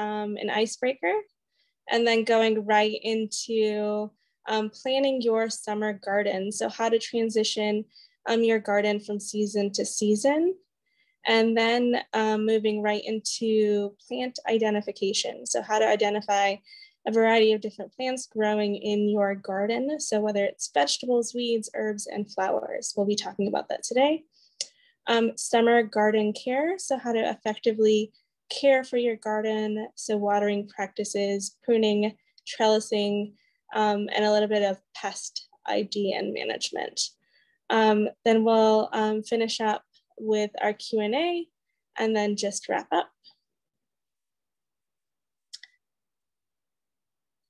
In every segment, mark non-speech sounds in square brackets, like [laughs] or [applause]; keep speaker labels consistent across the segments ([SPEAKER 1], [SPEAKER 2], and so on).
[SPEAKER 1] um, an icebreaker and then going right into um, planning your summer garden. So how to transition um, your garden from season to season. And then um, moving right into plant identification. So how to identify a variety of different plants growing in your garden. So whether it's vegetables, weeds, herbs, and flowers, we'll be talking about that today. Um, summer garden care, so how to effectively care for your garden. So watering practices, pruning, trellising, um, and a little bit of pest ID and management. Um, then we'll um, finish up with our Q&A and then just wrap up.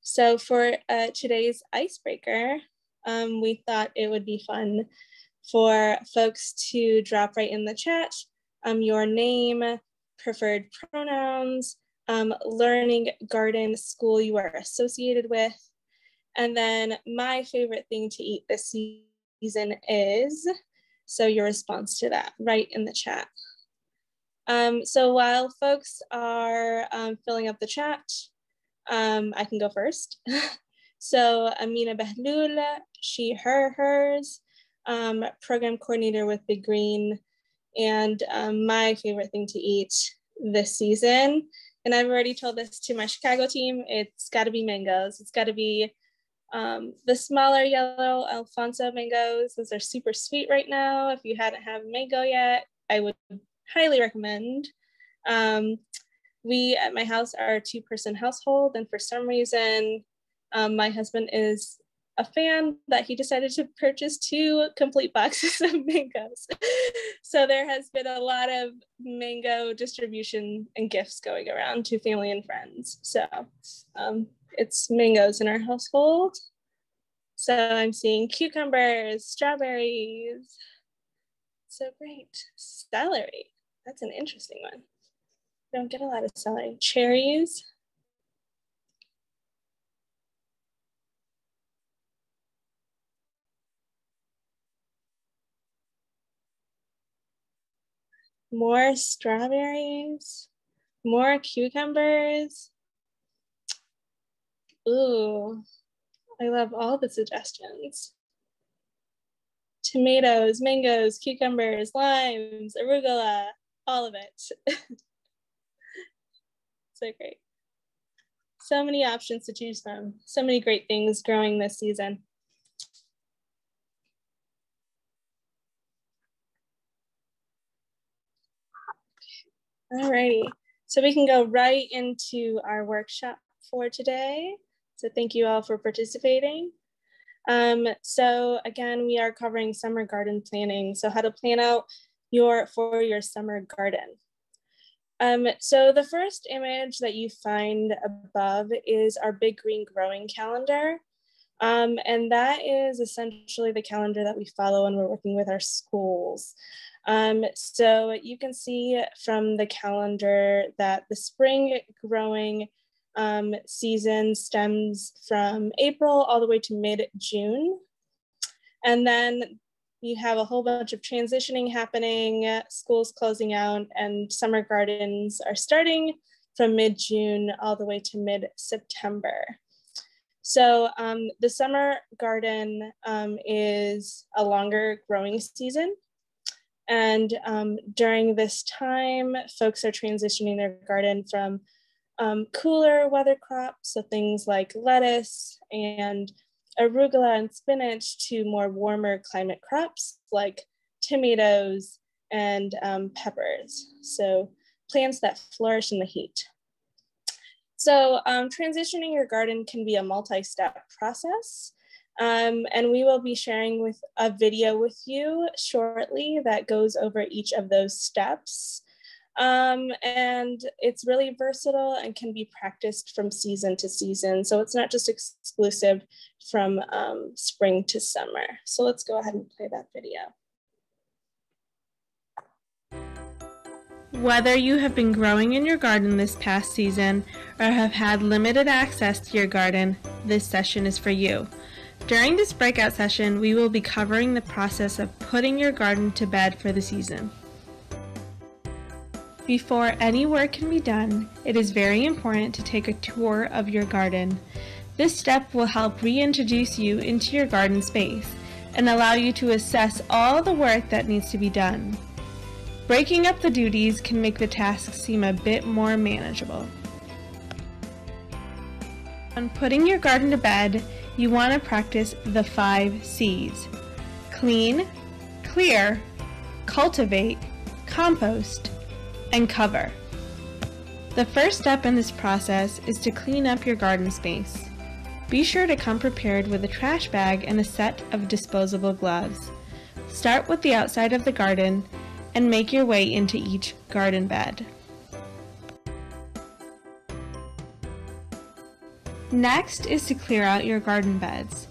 [SPEAKER 1] So for uh, today's icebreaker, um, we thought it would be fun for folks to drop right in the chat um, your name, preferred pronouns, um, learning garden school you are associated with, and then my favorite thing to eat this season is, so your response to that right in the chat. Um, so while folks are um, filling up the chat, um, I can go first. [laughs] so Amina Bahlul, she, her, hers, um, program coordinator with Big Green, and um, my favorite thing to eat this season. And I've already told this to my Chicago team. It's got to be mangoes. It's got to be um, the smaller yellow Alphonso mangoes. Those are super sweet right now. If you hadn't had mango yet, I would highly recommend. Um, we at my house are a two person household, and for some reason, um, my husband is a fan that he decided to purchase two complete boxes of mangoes. [laughs] so there has been a lot of mango distribution and gifts going around to family and friends. So um, it's mangoes in our household. So I'm seeing cucumbers, strawberries. So great. Celery. That's an interesting one. Don't get a lot of celery. Cherries. More strawberries. More cucumbers. Ooh, I love all the suggestions. Tomatoes, mangoes, cucumbers, limes, arugula, all of it. [laughs] so great. So many options to choose from. So many great things growing this season. Alrighty, so we can go right into our workshop for today. So thank you all for participating. Um, so again, we are covering summer garden planning. So how to plan out your for your summer garden. Um, so the first image that you find above is our big green growing calendar. Um, and that is essentially the calendar that we follow when we're working with our schools. Um, so you can see from the calendar that the spring growing um, season stems from April all the way to mid-June. And then you have a whole bunch of transitioning happening, schools closing out, and summer gardens are starting from mid-June all the way to mid-September. So um, the summer garden um, is a longer growing season. And um, during this time, folks are transitioning their garden from um, cooler weather crops, so things like lettuce and arugula and spinach, to more warmer climate crops like tomatoes and um, peppers. So plants that flourish in the heat. So um, transitioning your garden can be a multi-step process. Um, and we will be sharing with a video with you shortly that goes over each of those steps. Um, and it's really versatile and can be practiced from season to season. So it's not just exclusive from um, spring to summer. So let's go ahead and play that video.
[SPEAKER 2] Whether you have been growing in your garden this past season or have had limited access to your garden, this session is for you. During this breakout session, we will be covering the process of putting your garden to bed for the season. Before any work can be done, it is very important to take a tour of your garden. This step will help reintroduce you into your garden space and allow you to assess all the work that needs to be done. Breaking up the duties can make the task seem a bit more manageable. When putting your garden to bed, you want to practice the five C's. Clean, clear, cultivate, compost, and cover. The first step in this process is to clean up your garden space. Be sure to come prepared with a trash bag and a set of disposable gloves. Start with the outside of the garden and make your way into each garden bed. Next is to clear out your garden beds.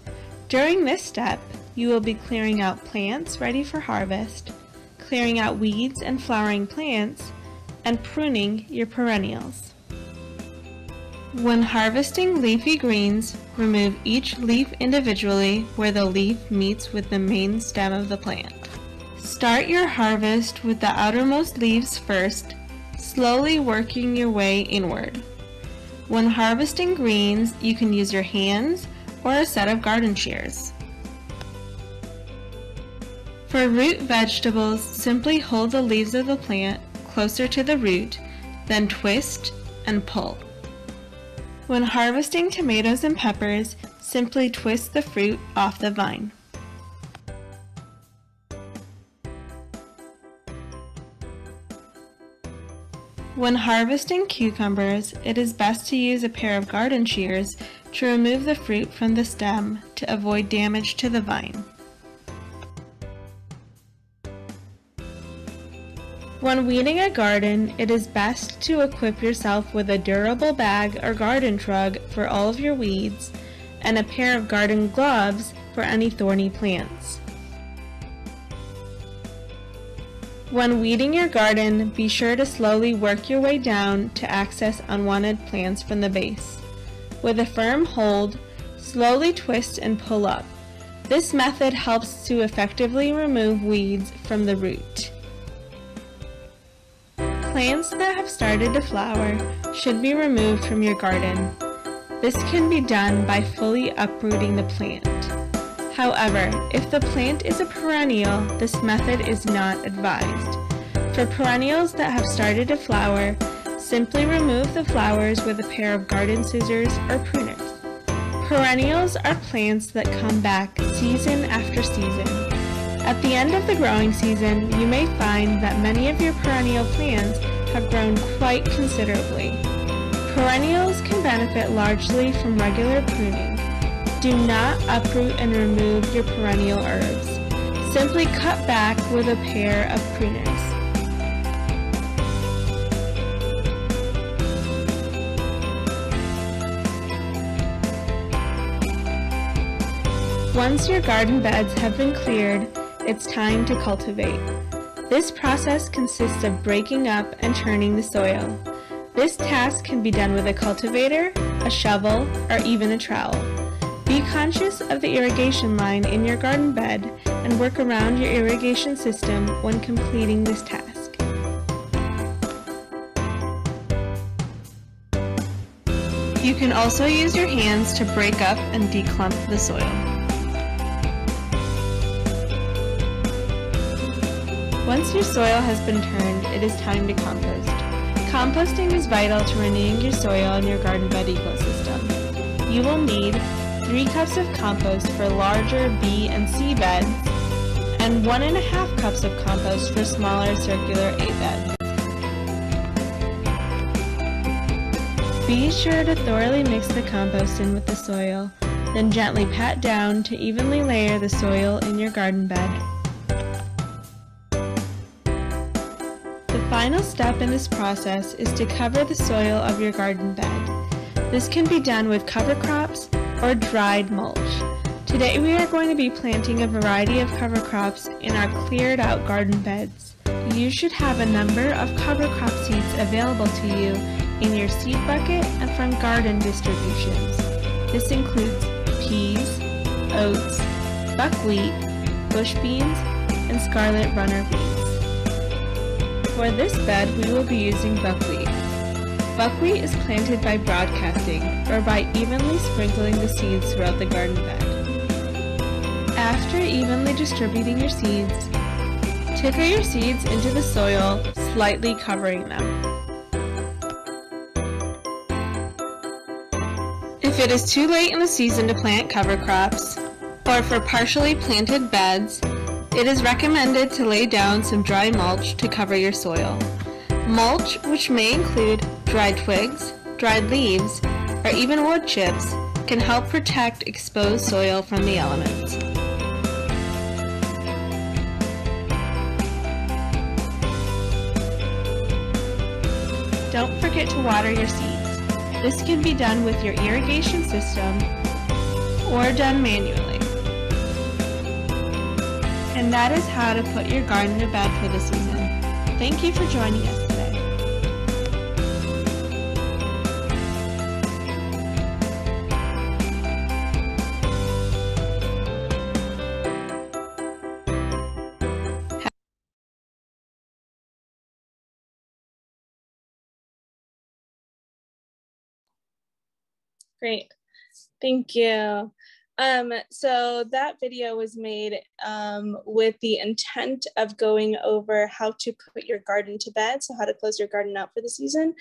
[SPEAKER 2] During this step, you will be clearing out plants ready for harvest, clearing out weeds and flowering plants, and pruning your perennials. When harvesting leafy greens, remove each leaf individually where the leaf meets with the main stem of the plant. Start your harvest with the outermost leaves first, slowly working your way inward. When harvesting greens, you can use your hands or a set of garden shears. For root vegetables, simply hold the leaves of the plant closer to the root, then twist and pull. When harvesting tomatoes and peppers, simply twist the fruit off the vine. When harvesting cucumbers, it is best to use a pair of garden shears to remove the fruit from the stem to avoid damage to the vine. When weeding a garden, it is best to equip yourself with a durable bag or garden trug for all of your weeds and a pair of garden gloves for any thorny plants. When weeding your garden, be sure to slowly work your way down to access unwanted plants from the base. With a firm hold, slowly twist and pull up. This method helps to effectively remove weeds from the root. Plants that have started to flower should be removed from your garden. This can be done by fully uprooting the plant. However, if the plant is a perennial, this method is not advised. For perennials that have started to flower, simply remove the flowers with a pair of garden scissors or pruners. Perennials are plants that come back season after season. At the end of the growing season, you may find that many of your perennial plants have grown quite considerably. Perennials can benefit largely from regular pruning. Do not uproot and remove your perennial herbs. Simply cut back with a pair of pruners. Once your garden beds have been cleared, it's time to cultivate. This process consists of breaking up and turning the soil. This task can be done with a cultivator, a shovel, or even a trowel. Be conscious of the irrigation line in your garden bed and work around your irrigation system when completing this task. You can also use your hands to break up and declump the soil. Once your soil has been turned, it is time to compost. Composting is vital to renewing your soil and your garden bed ecosystem. You will need 3 cups of compost for larger B and C beds, and 1.5 cups of compost for smaller circular A beds. Be sure to thoroughly mix the compost in with the soil, then gently pat down to evenly layer the soil in your garden bed. The final step in this process is to cover the soil of your garden bed. This can be done with cover crops or dried mulch. Today we are going to be planting a variety of cover crops in our cleared out garden beds. You should have a number of cover crop seeds available to you in your seed bucket and from garden distributions. This includes peas, oats, buckwheat, bush beans, and scarlet runner beans. For this bed, we will be using buckwheat. Buckwheat is planted by broadcasting, or by evenly sprinkling the seeds throughout the garden bed. After evenly distributing your seeds, ticker your seeds into the soil, slightly covering them. If it is too late in the season to plant cover crops, or for partially planted beds, it is recommended to lay down some dry mulch to cover your soil. Mulch, which may include dried twigs, dried leaves, or even wood chips, can help protect exposed soil from the elements. Don't forget to water your seeds. This can be done with your irrigation system or done manually. And that is how to put your garden to bed for the season. Thank you for joining us
[SPEAKER 1] Great. Thank you. Um, so that video was made um, with the intent of going over how to put your garden to bed, so how to close your garden out for the season,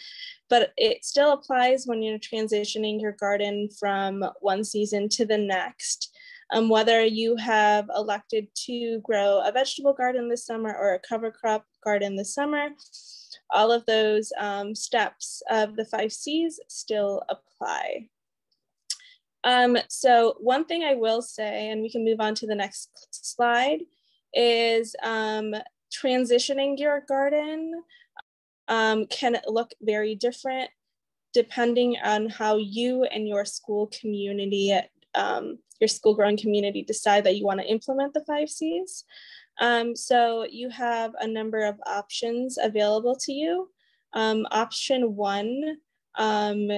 [SPEAKER 1] but it still applies when you're transitioning your garden from one season to the next. Um, whether you have elected to grow a vegetable garden this summer or a cover crop garden this summer, all of those um, steps of the five C's still apply. Um, so one thing I will say, and we can move on to the next slide, is um, transitioning your garden um, can look very different depending on how you and your school community, um, your school growing community decide that you wanna implement the five Cs. Um, so you have a number of options available to you. Um, option one um,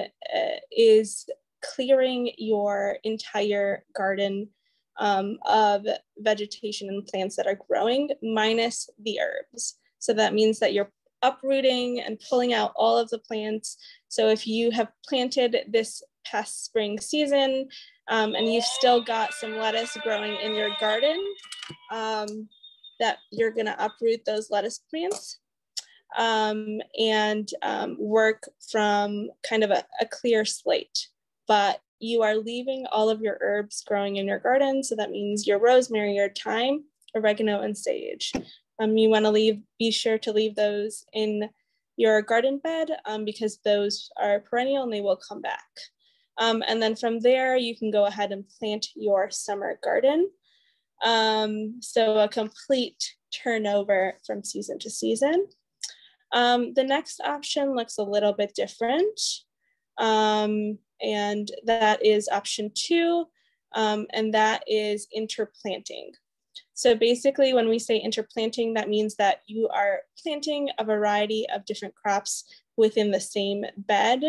[SPEAKER 1] is clearing your entire garden um, of vegetation and plants that are growing minus the herbs. So that means that you're uprooting and pulling out all of the plants. So if you have planted this past spring season um, and you've still got some lettuce growing in your garden, um, that you're gonna uproot those lettuce plants um, and um, work from kind of a, a clear slate but you are leaving all of your herbs growing in your garden. So that means your rosemary, your thyme, oregano, and sage. Um, you want to leave, be sure to leave those in your garden bed um, because those are perennial and they will come back. Um, and then from there, you can go ahead and plant your summer garden. Um, so a complete turnover from season to season. Um, the next option looks a little bit different. Um, and that is option two, um, and that is interplanting. So basically when we say interplanting, that means that you are planting a variety of different crops within the same bed.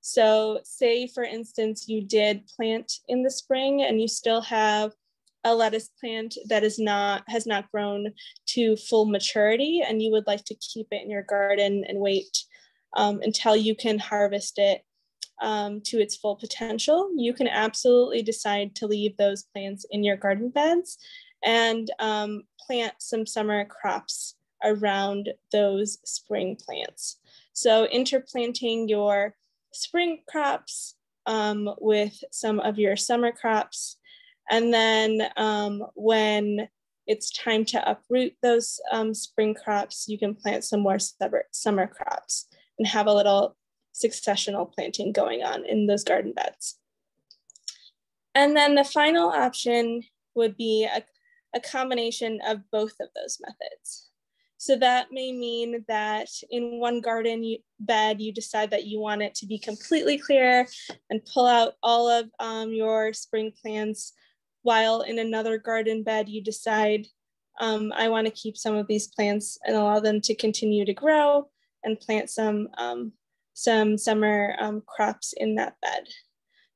[SPEAKER 1] So say for instance, you did plant in the spring and you still have a lettuce plant that is not has not grown to full maturity and you would like to keep it in your garden and wait um, until you can harvest it um, to its full potential, you can absolutely decide to leave those plants in your garden beds and um, plant some summer crops around those spring plants. So interplanting your spring crops um, with some of your summer crops. And then um, when it's time to uproot those um, spring crops, you can plant some more summer crops and have a little successional planting going on in those garden beds. And then the final option would be a, a combination of both of those methods. So that may mean that in one garden you, bed, you decide that you want it to be completely clear and pull out all of um, your spring plants, while in another garden bed, you decide, um, I wanna keep some of these plants and allow them to continue to grow and plant some um, some summer um, crops in that bed.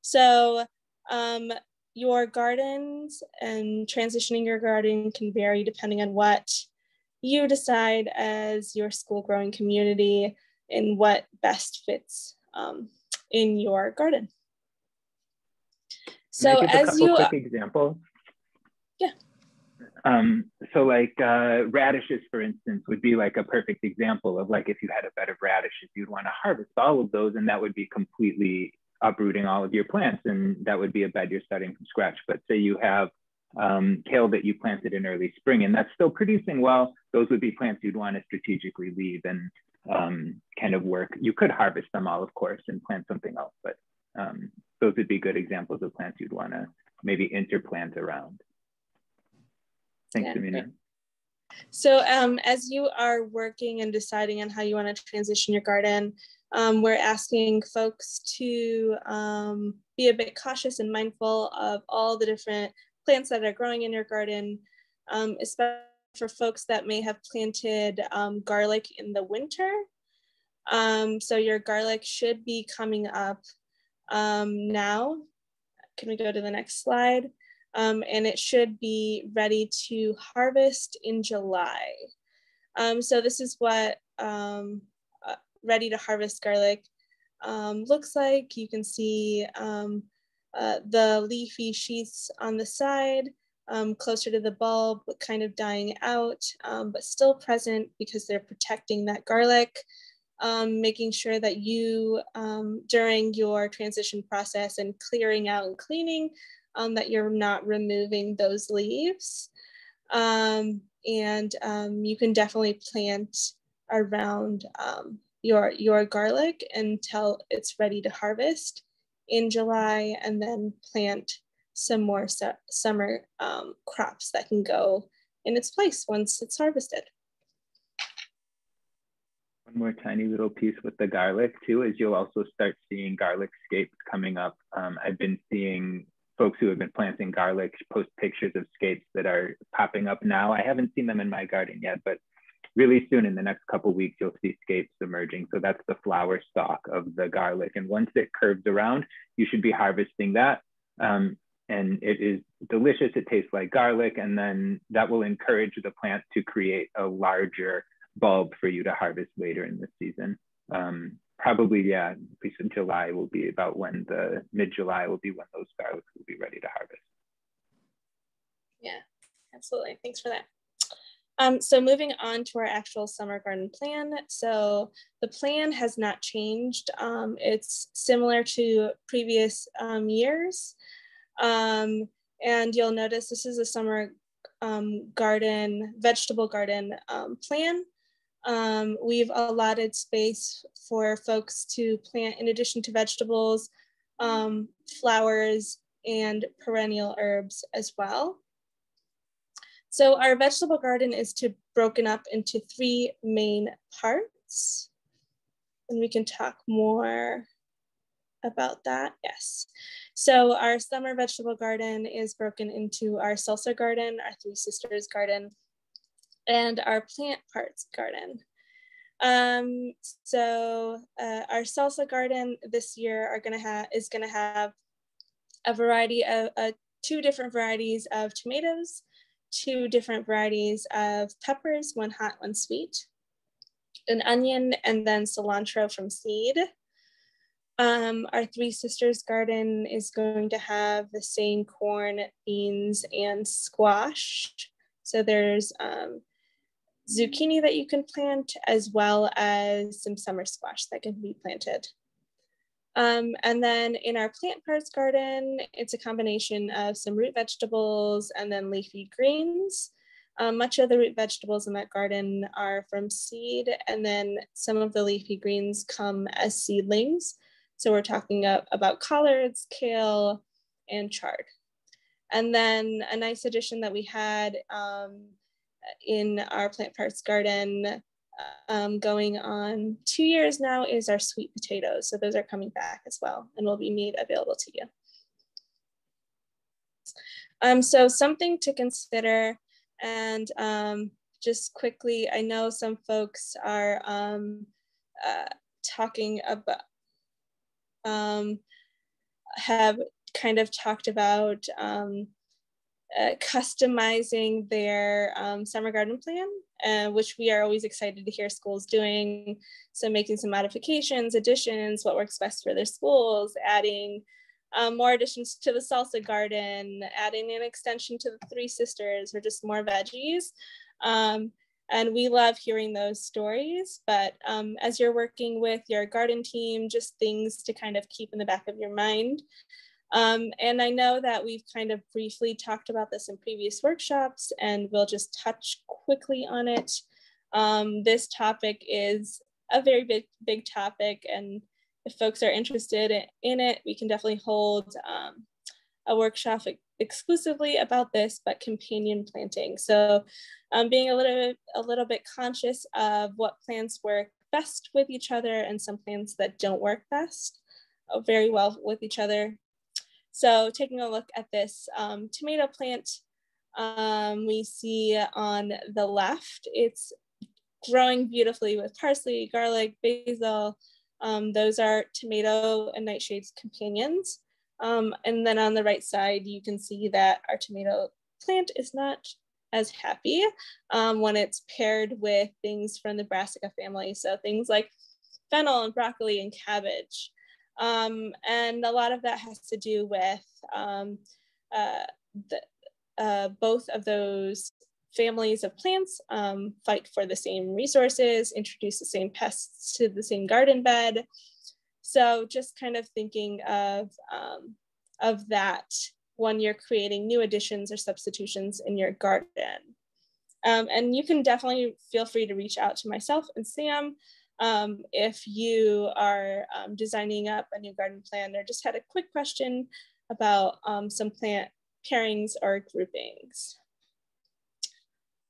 [SPEAKER 1] So um, your gardens and transitioning your garden can vary depending on what you decide as your school growing community and what best fits um, in your garden.
[SPEAKER 3] So as you quick examples.
[SPEAKER 1] Yeah.
[SPEAKER 3] Um, so like uh, radishes, for instance, would be like a perfect example of like if you had a bed of radishes, you'd want to harvest all of those, and that would be completely uprooting all of your plants, and that would be a bed you're starting from scratch. But say you have um, kale that you planted in early spring, and that's still producing well. Those would be plants you'd want to strategically leave and um, kind of work. You could harvest them all, of course, and plant something else, but um, those would be good examples of plants you'd want to maybe interplant around. Thanks, yeah, Amina.
[SPEAKER 1] So um, as you are working and deciding on how you want to transition your garden, um, we're asking folks to um, be a bit cautious and mindful of all the different plants that are growing in your garden, um, especially for folks that may have planted um, garlic in the winter. Um, so your garlic should be coming up now. Can we go to the next slide? Um, and it should be ready to harvest in July. Um, so this is what um, uh, ready to harvest garlic um, looks like. You can see um, uh, the leafy sheaths on the side, um, closer to the bulb, but kind of dying out, but still present because they're protecting that garlic. Um, making sure that you, um, during your transition process and clearing out and cleaning, um, that you're not removing those leaves. Um, and um, you can definitely plant around um, your, your garlic until it's ready to harvest in July and then plant some more su summer um, crops that can go in its place once it's harvested.
[SPEAKER 3] One more tiny little piece with the garlic too is you'll also start seeing garlic scapes coming up. Um, I've been seeing folks who have been planting garlic post pictures of scapes that are popping up now. I haven't seen them in my garden yet, but really soon in the next couple weeks, you'll see scapes emerging. So that's the flower stalk of the garlic. And once it curves around, you should be harvesting that. Um, and it is delicious. It tastes like garlic. And then that will encourage the plant to create a larger bulb for you to harvest later in the season. Um, probably, yeah, at least in July will be about when the mid-July will be when those garlics will be ready to harvest.
[SPEAKER 1] Yeah, absolutely. Thanks for that. Um, so moving on to our actual summer garden plan. So the plan has not changed. Um, it's similar to previous um, years. Um, and you'll notice this is a summer um, garden, vegetable garden um, plan. Um, we've allotted space for folks to plant, in addition to vegetables, um, flowers, and perennial herbs as well. So our vegetable garden is to broken up into three main parts. And we can talk more about that, yes. So our summer vegetable garden is broken into our salsa garden, our Three Sisters garden, and our plant parts garden. Um, so uh, our salsa garden this year are gonna have is gonna have a variety of uh, two different varieties of tomatoes, two different varieties of peppers, one hot, one sweet, an onion, and then cilantro from seed. Um, our Three Sisters garden is going to have the same corn, beans, and squash. So there's um, zucchini that you can plant, as well as some summer squash that can be planted. Um, and then in our plant parts garden, it's a combination of some root vegetables and then leafy greens. Um, much of the root vegetables in that garden are from seed, and then some of the leafy greens come as seedlings. So we're talking about collards, kale, and chard. And then a nice addition that we had um, in our plant parts garden um, going on two years now is our sweet potatoes. So those are coming back as well and will be made available to you. Um, so something to consider and um, just quickly, I know some folks are um, uh, talking about, um, have kind of talked about um, uh, customizing their um, summer garden plan, uh, which we are always excited to hear schools doing. So making some modifications, additions, what works best for their schools, adding um, more additions to the salsa garden, adding an extension to the Three Sisters, or just more veggies. Um, and we love hearing those stories. But um, as you're working with your garden team, just things to kind of keep in the back of your mind. Um, and I know that we've kind of briefly talked about this in previous workshops, and we'll just touch quickly on it. Um, this topic is a very big, big topic, and if folks are interested in it, we can definitely hold um, a workshop exclusively about this, but companion planting. So um, being a little, a little bit conscious of what plants work best with each other and some plants that don't work best uh, very well with each other. So taking a look at this um, tomato plant, um, we see on the left, it's growing beautifully with parsley, garlic, basil, um, those are tomato and nightshades companions. Um, and then on the right side, you can see that our tomato plant is not as happy um, when it's paired with things from the brassica family. So things like fennel and broccoli and cabbage. Um, and a lot of that has to do with um, uh, the, uh, both of those families of plants um, fight for the same resources, introduce the same pests to the same garden bed. So just kind of thinking of, um, of that when you're creating new additions or substitutions in your garden. Um, and you can definitely feel free to reach out to myself and Sam um, if you are um, designing up a new garden plan or just had a quick question about um, some plant pairings or groupings.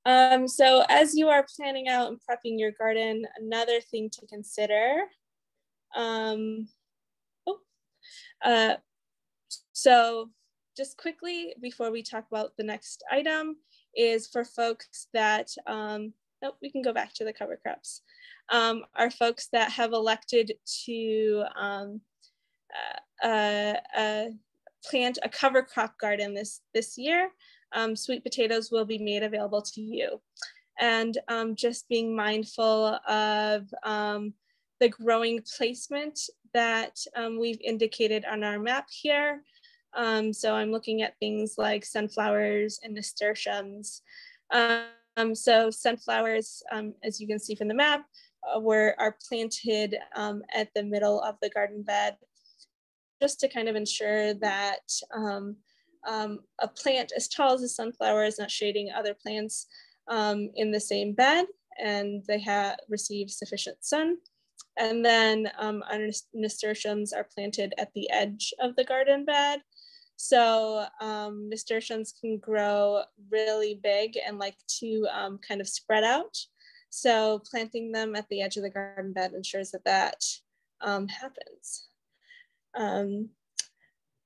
[SPEAKER 1] Um, so as you are planning out and prepping your garden, another thing to consider, um, oh, uh, so just quickly before we talk about the next item is for folks that, um, oh, we can go back to the cover crops, um, are folks that have elected to um, uh, uh, uh, plant a cover crop garden this, this year um, sweet potatoes will be made available to you. And um, just being mindful of um, the growing placement that um, we've indicated on our map here. Um, so I'm looking at things like sunflowers and nasturtiums. Um, so sunflowers, as you can see from the map, were are planted at the middle of the garden bed just to kind of ensure that um, um, a plant as tall as a sunflower is not shading other plants um, in the same bed and they have received sufficient sun. And then um, our nasturtiums are planted at the edge of the garden bed. So um, nasturtiums can grow really big and like to um, kind of spread out. So planting them at the edge of the garden bed ensures that that um, happens. Um,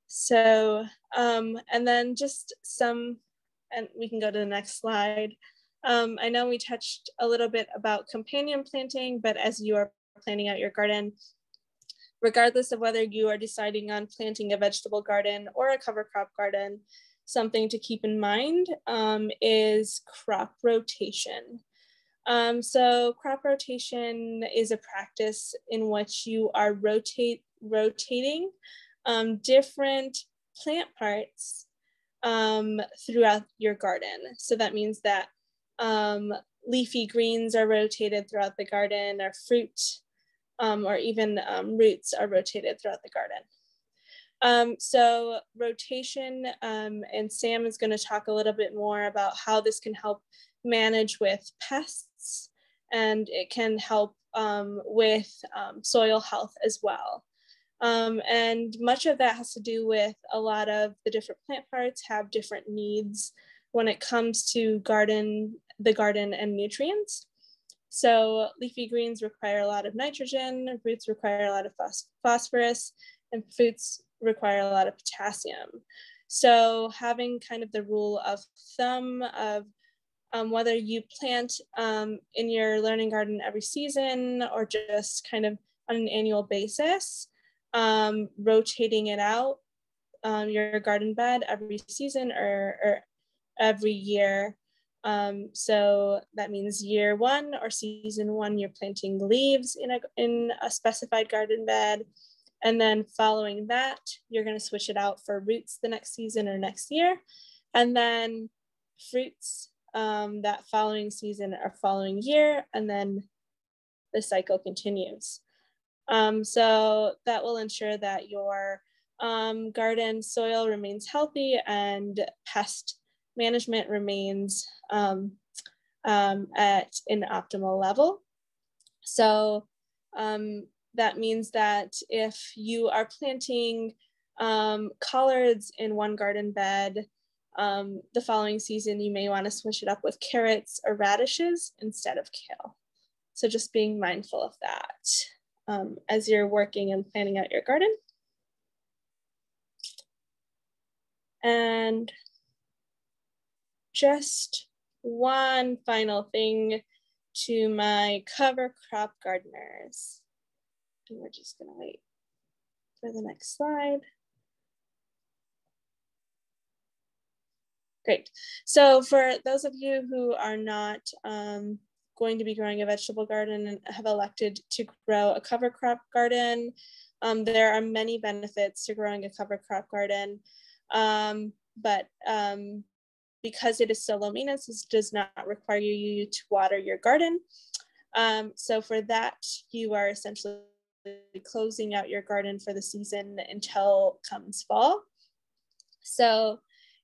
[SPEAKER 1] so, um, and then just some, and we can go to the next slide. Um, I know we touched a little bit about companion planting, but as you are planning out your garden, regardless of whether you are deciding on planting a vegetable garden or a cover crop garden, something to keep in mind um, is crop rotation. Um, so crop rotation is a practice in which you are rotate rotating um, different plant parts um, throughout your garden. So that means that um, leafy greens are rotated throughout the garden, or fruit, um, or even um, roots are rotated throughout the garden. So rotation, and Sam is going to talk a little bit more about how this can help manage with pests, and it can help with soil health as well. Um, and much of that has to do with a lot of the different plant parts have different needs when it comes to garden, the garden and nutrients. So leafy greens require a lot of nitrogen, roots require a lot of phosphorus, and fruits require a lot of potassium. So having kind of the rule of thumb of um, whether you plant um, in your learning garden every season or just kind of on an annual basis, um, rotating it out um, your garden bed every season or, or every year. Um, so that means year one or season one, you're planting leaves in a, in a specified garden bed. And then following that, you're going to switch it out for roots the next season or next year. And then fruits um, that following season or following year. And then the cycle continues. Um, so that will ensure that your um, garden soil remains healthy and pest management remains um, um, at an optimal level. So um, that means that if you are planting um, collards in one garden bed, um, the following season you may want to switch it up with carrots or radishes instead of kale. So just being mindful of that um, as you're working and planning out your garden. And just one final thing to my cover crop gardeners. And we're just gonna wait for the next slide. Great. So for those of you who are not um, going to be growing a vegetable garden and have elected to grow a cover crop garden, um, there are many benefits to growing a cover crop garden. Um, but um, because it is so low maintenance, this does not require you to water your garden. Um, so for that, you are essentially closing out your garden for the season until comes fall. So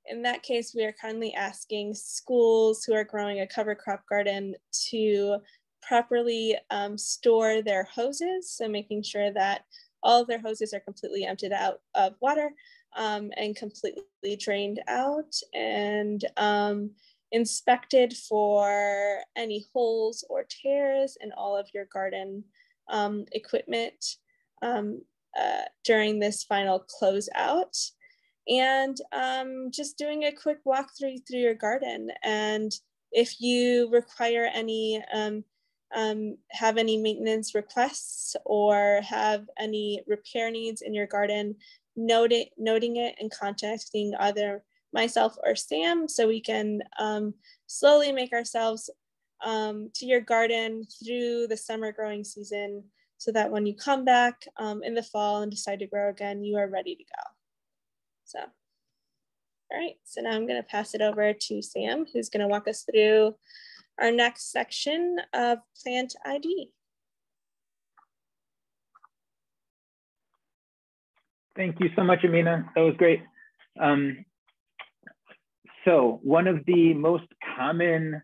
[SPEAKER 1] in that case, we are kindly asking schools who are growing a cover crop garden to properly um, store their hoses. So making sure that all of their hoses are completely emptied out of water um, and completely drained out and um, inspected for any holes or tears in all of your garden um, equipment um, uh, during this final closeout. And um, just doing a quick walkthrough through your garden. And if you require any um, um, have any maintenance requests or have any repair needs in your garden, note it, noting it and contacting either myself or Sam so we can um, slowly make ourselves um, to your garden through the summer growing season so that when you come back um, in the fall and decide to grow again, you are ready to go. So, all right, so now I'm gonna pass it over to Sam, who's gonna walk us through our next section of plant ID.
[SPEAKER 3] Thank you so much, Amina. That was great. Um, so one of the most common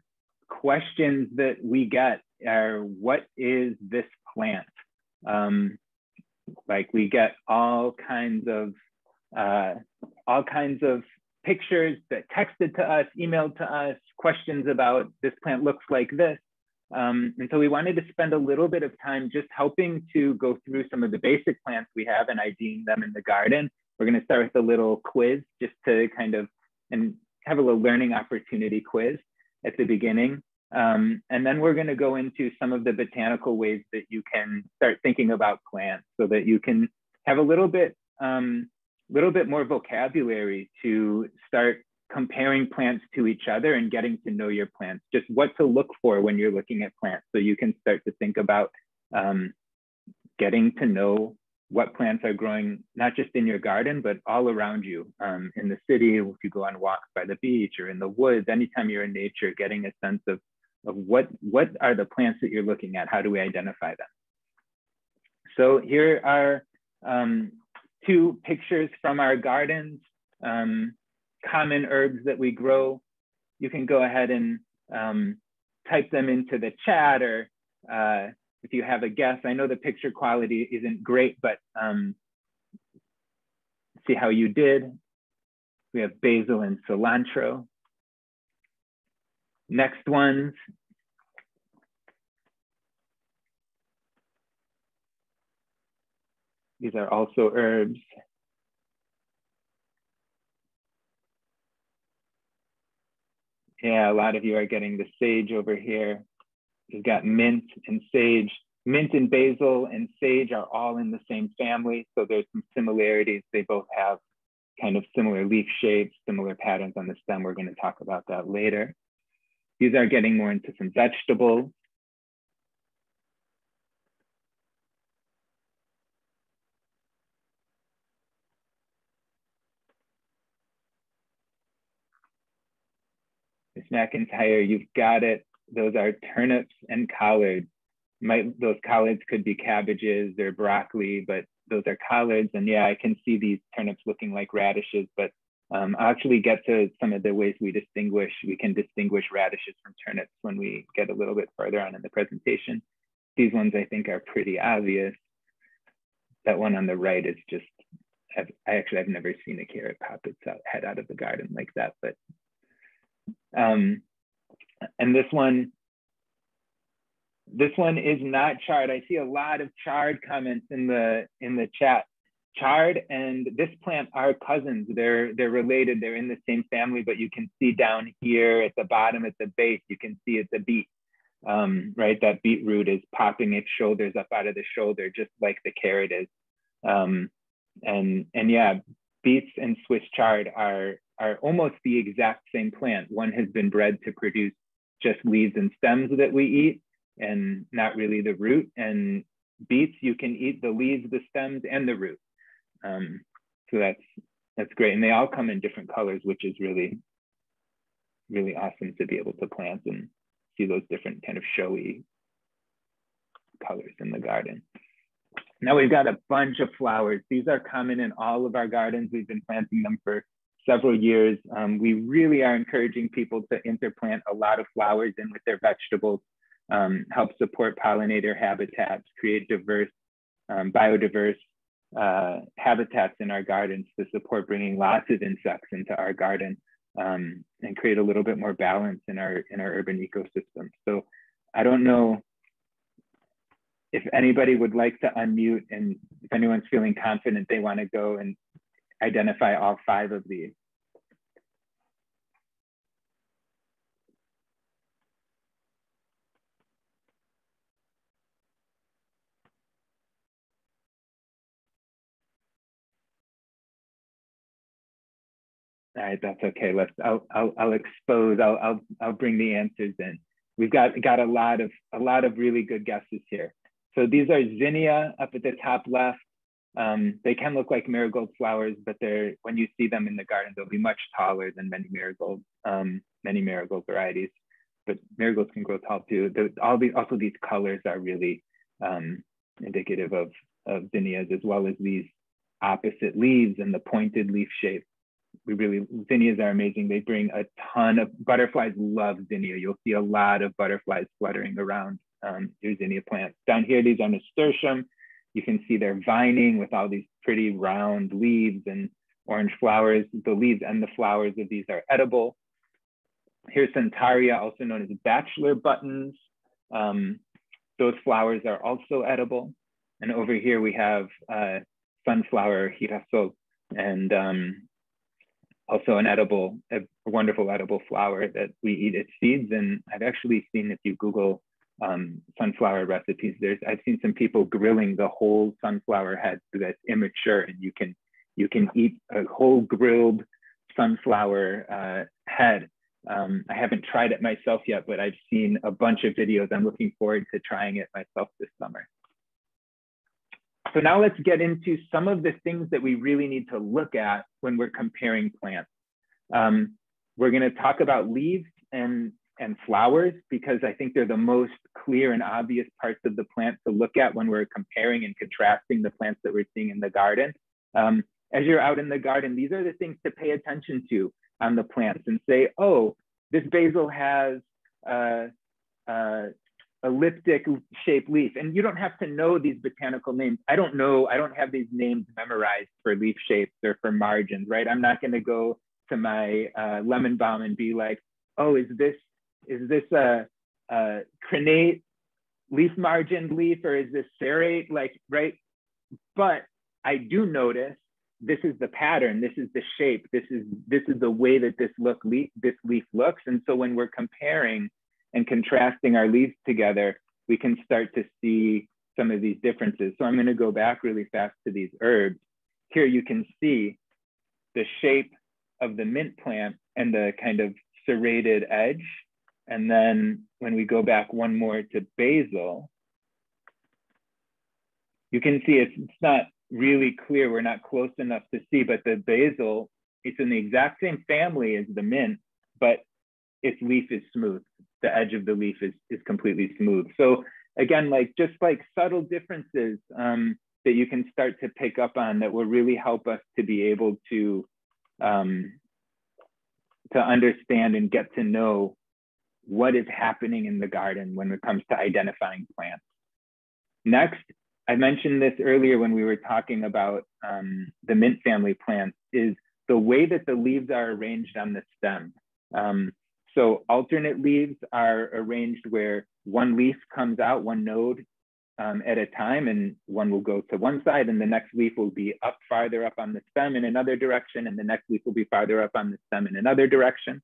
[SPEAKER 3] questions that we get are, what is this plant? Um, like we get all kinds of uh, all kinds of pictures that texted to us, emailed to us, questions about this plant looks like this. Um, and so we wanted to spend a little bit of time just helping to go through some of the basic plants we have and IDing them in the garden. We're going to start with a little quiz just to kind of and have a little learning opportunity quiz at the beginning. Um, and then we're going to go into some of the botanical ways that you can start thinking about plants so that you can have a little bit um, little bit more vocabulary to start comparing plants to each other and getting to know your plants, just what to look for when you're looking at plants. So you can start to think about um, getting to know what plants are growing, not just in your garden, but all around you um, in the city, if you go on walks by the beach or in the woods, anytime you're in nature, getting a sense of, of what, what are the plants that you're looking at? How do we identify them? So here are um, two pictures from our gardens. Um, common herbs that we grow, you can go ahead and um, type them into the chat or uh, if you have a guess. I know the picture quality isn't great, but um, see how you did. We have basil and cilantro. Next ones. These are also herbs. Yeah, a lot of you are getting the sage over here. You've got mint and sage. Mint and basil and sage are all in the same family, so there's some similarities. They both have kind of similar leaf shapes, similar patterns on the stem. We're gonna talk about that later. These are getting more into some vegetables. McIntyre, you've got it. Those are turnips and collards. Might, those collards could be cabbages or broccoli, but those are collards. And yeah, I can see these turnips looking like radishes, but um, I'll actually get to some of the ways we distinguish, we can distinguish radishes from turnips when we get a little bit further on in the presentation. These ones I think are pretty obvious. That one on the right is just, I've, I actually, I've never seen a carrot pop its head out of the garden like that, but um, and this one, this one is not chard. I see a lot of chard comments in the in the chat. Chard and this plant are cousins. They're they're related. They're in the same family, but you can see down here at the bottom at the base, you can see it's a beet. Um, right, that beetroot is popping its shoulders up out of the shoulder, just like the carrot is. Um, and and yeah, beets and Swiss chard are are almost the exact same plant. One has been bred to produce just leaves and stems that we eat and not really the root. And beets, you can eat the leaves, the stems, and the root. Um, so that's that's great. And they all come in different colors, which is really, really awesome to be able to plant and see those different kind of showy colors in the garden. Now we've got a bunch of flowers. These are common in all of our gardens. We've been planting them for several years. Um, we really are encouraging people to interplant a lot of flowers in with their vegetables, um, help support pollinator habitats, create diverse, um, biodiverse uh, habitats in our gardens to support bringing lots of insects into our garden um, and create a little bit more balance in our in our urban ecosystem. So I don't know if anybody would like to unmute and if anyone's feeling confident they want to go and identify all five of these. All right, that's okay. Let's. I'll. I'll. I'll expose. I'll. I'll. I'll bring the answers in. We've got got a lot of a lot of really good guesses here. So these are zinnia up at the top left. Um, they can look like marigold flowers, but they're when you see them in the garden, they'll be much taller than many marigold, um, many marigold varieties. But marigolds can grow tall too. All these also these colors are really um, indicative of of zinnias, as well as these opposite leaves and the pointed leaf shape. We really zinnias are amazing. They bring a ton of butterflies. Love zinnia. You'll see a lot of butterflies fluttering around um, your zinnia plants. Down here, these are nasturtium you can see they're vining with all these pretty round leaves and orange flowers. The leaves and the flowers of these are edible. Here's Centaurea, also known as bachelor buttons. Um, those flowers are also edible. And over here we have uh, sunflower girasol and um, also an edible, a wonderful edible flower that we eat its seeds. And I've actually seen if you Google um, sunflower recipes. There's I've seen some people grilling the whole sunflower head that's immature, and you can you can eat a whole grilled sunflower uh, head. Um, I haven't tried it myself yet, but I've seen a bunch of videos. I'm looking forward to trying it myself this summer. So now let's get into some of the things that we really need to look at when we're comparing plants. Um, we're going to talk about leaves and and flowers because I think they're the most clear and obvious parts of the plant to look at when we're comparing and contrasting the plants that we're seeing in the garden. Um, as you're out in the garden, these are the things to pay attention to on the plants and say, oh, this basil has uh, uh, elliptic shaped leaf. And you don't have to know these botanical names. I don't know, I don't have these names memorized for leaf shapes or for margins, right? I'm not gonna go to my uh, lemon balm and be like, oh, is this is this a, a crenate leaf margined leaf or is this serrate? Like, right? But I do notice this is the pattern, this is the shape, this is this is the way that this look leaf, this leaf looks. And so when we're comparing and contrasting our leaves together, we can start to see some of these differences. So I'm going to go back really fast to these herbs. Here you can see the shape of the mint plant and the kind of serrated edge. And then when we go back one more to basil, you can see it's, it's not really clear. We're not close enough to see, but the basil, it's in the exact same family as the mint, but its leaf is smooth. The edge of the leaf is, is completely smooth. So again, like just like subtle differences um, that you can start to pick up on that will really help us to be able to um, to understand and get to know what is happening in the garden when it comes to identifying plants. Next, I mentioned this earlier when we were talking about um, the mint family plants, is the way that the leaves are arranged on the stem. Um, so alternate leaves are arranged where one leaf comes out, one node um, at a time, and one will go to one side, and the next leaf will be up farther up on the stem in another direction, and the next leaf will be farther up on the stem in another direction.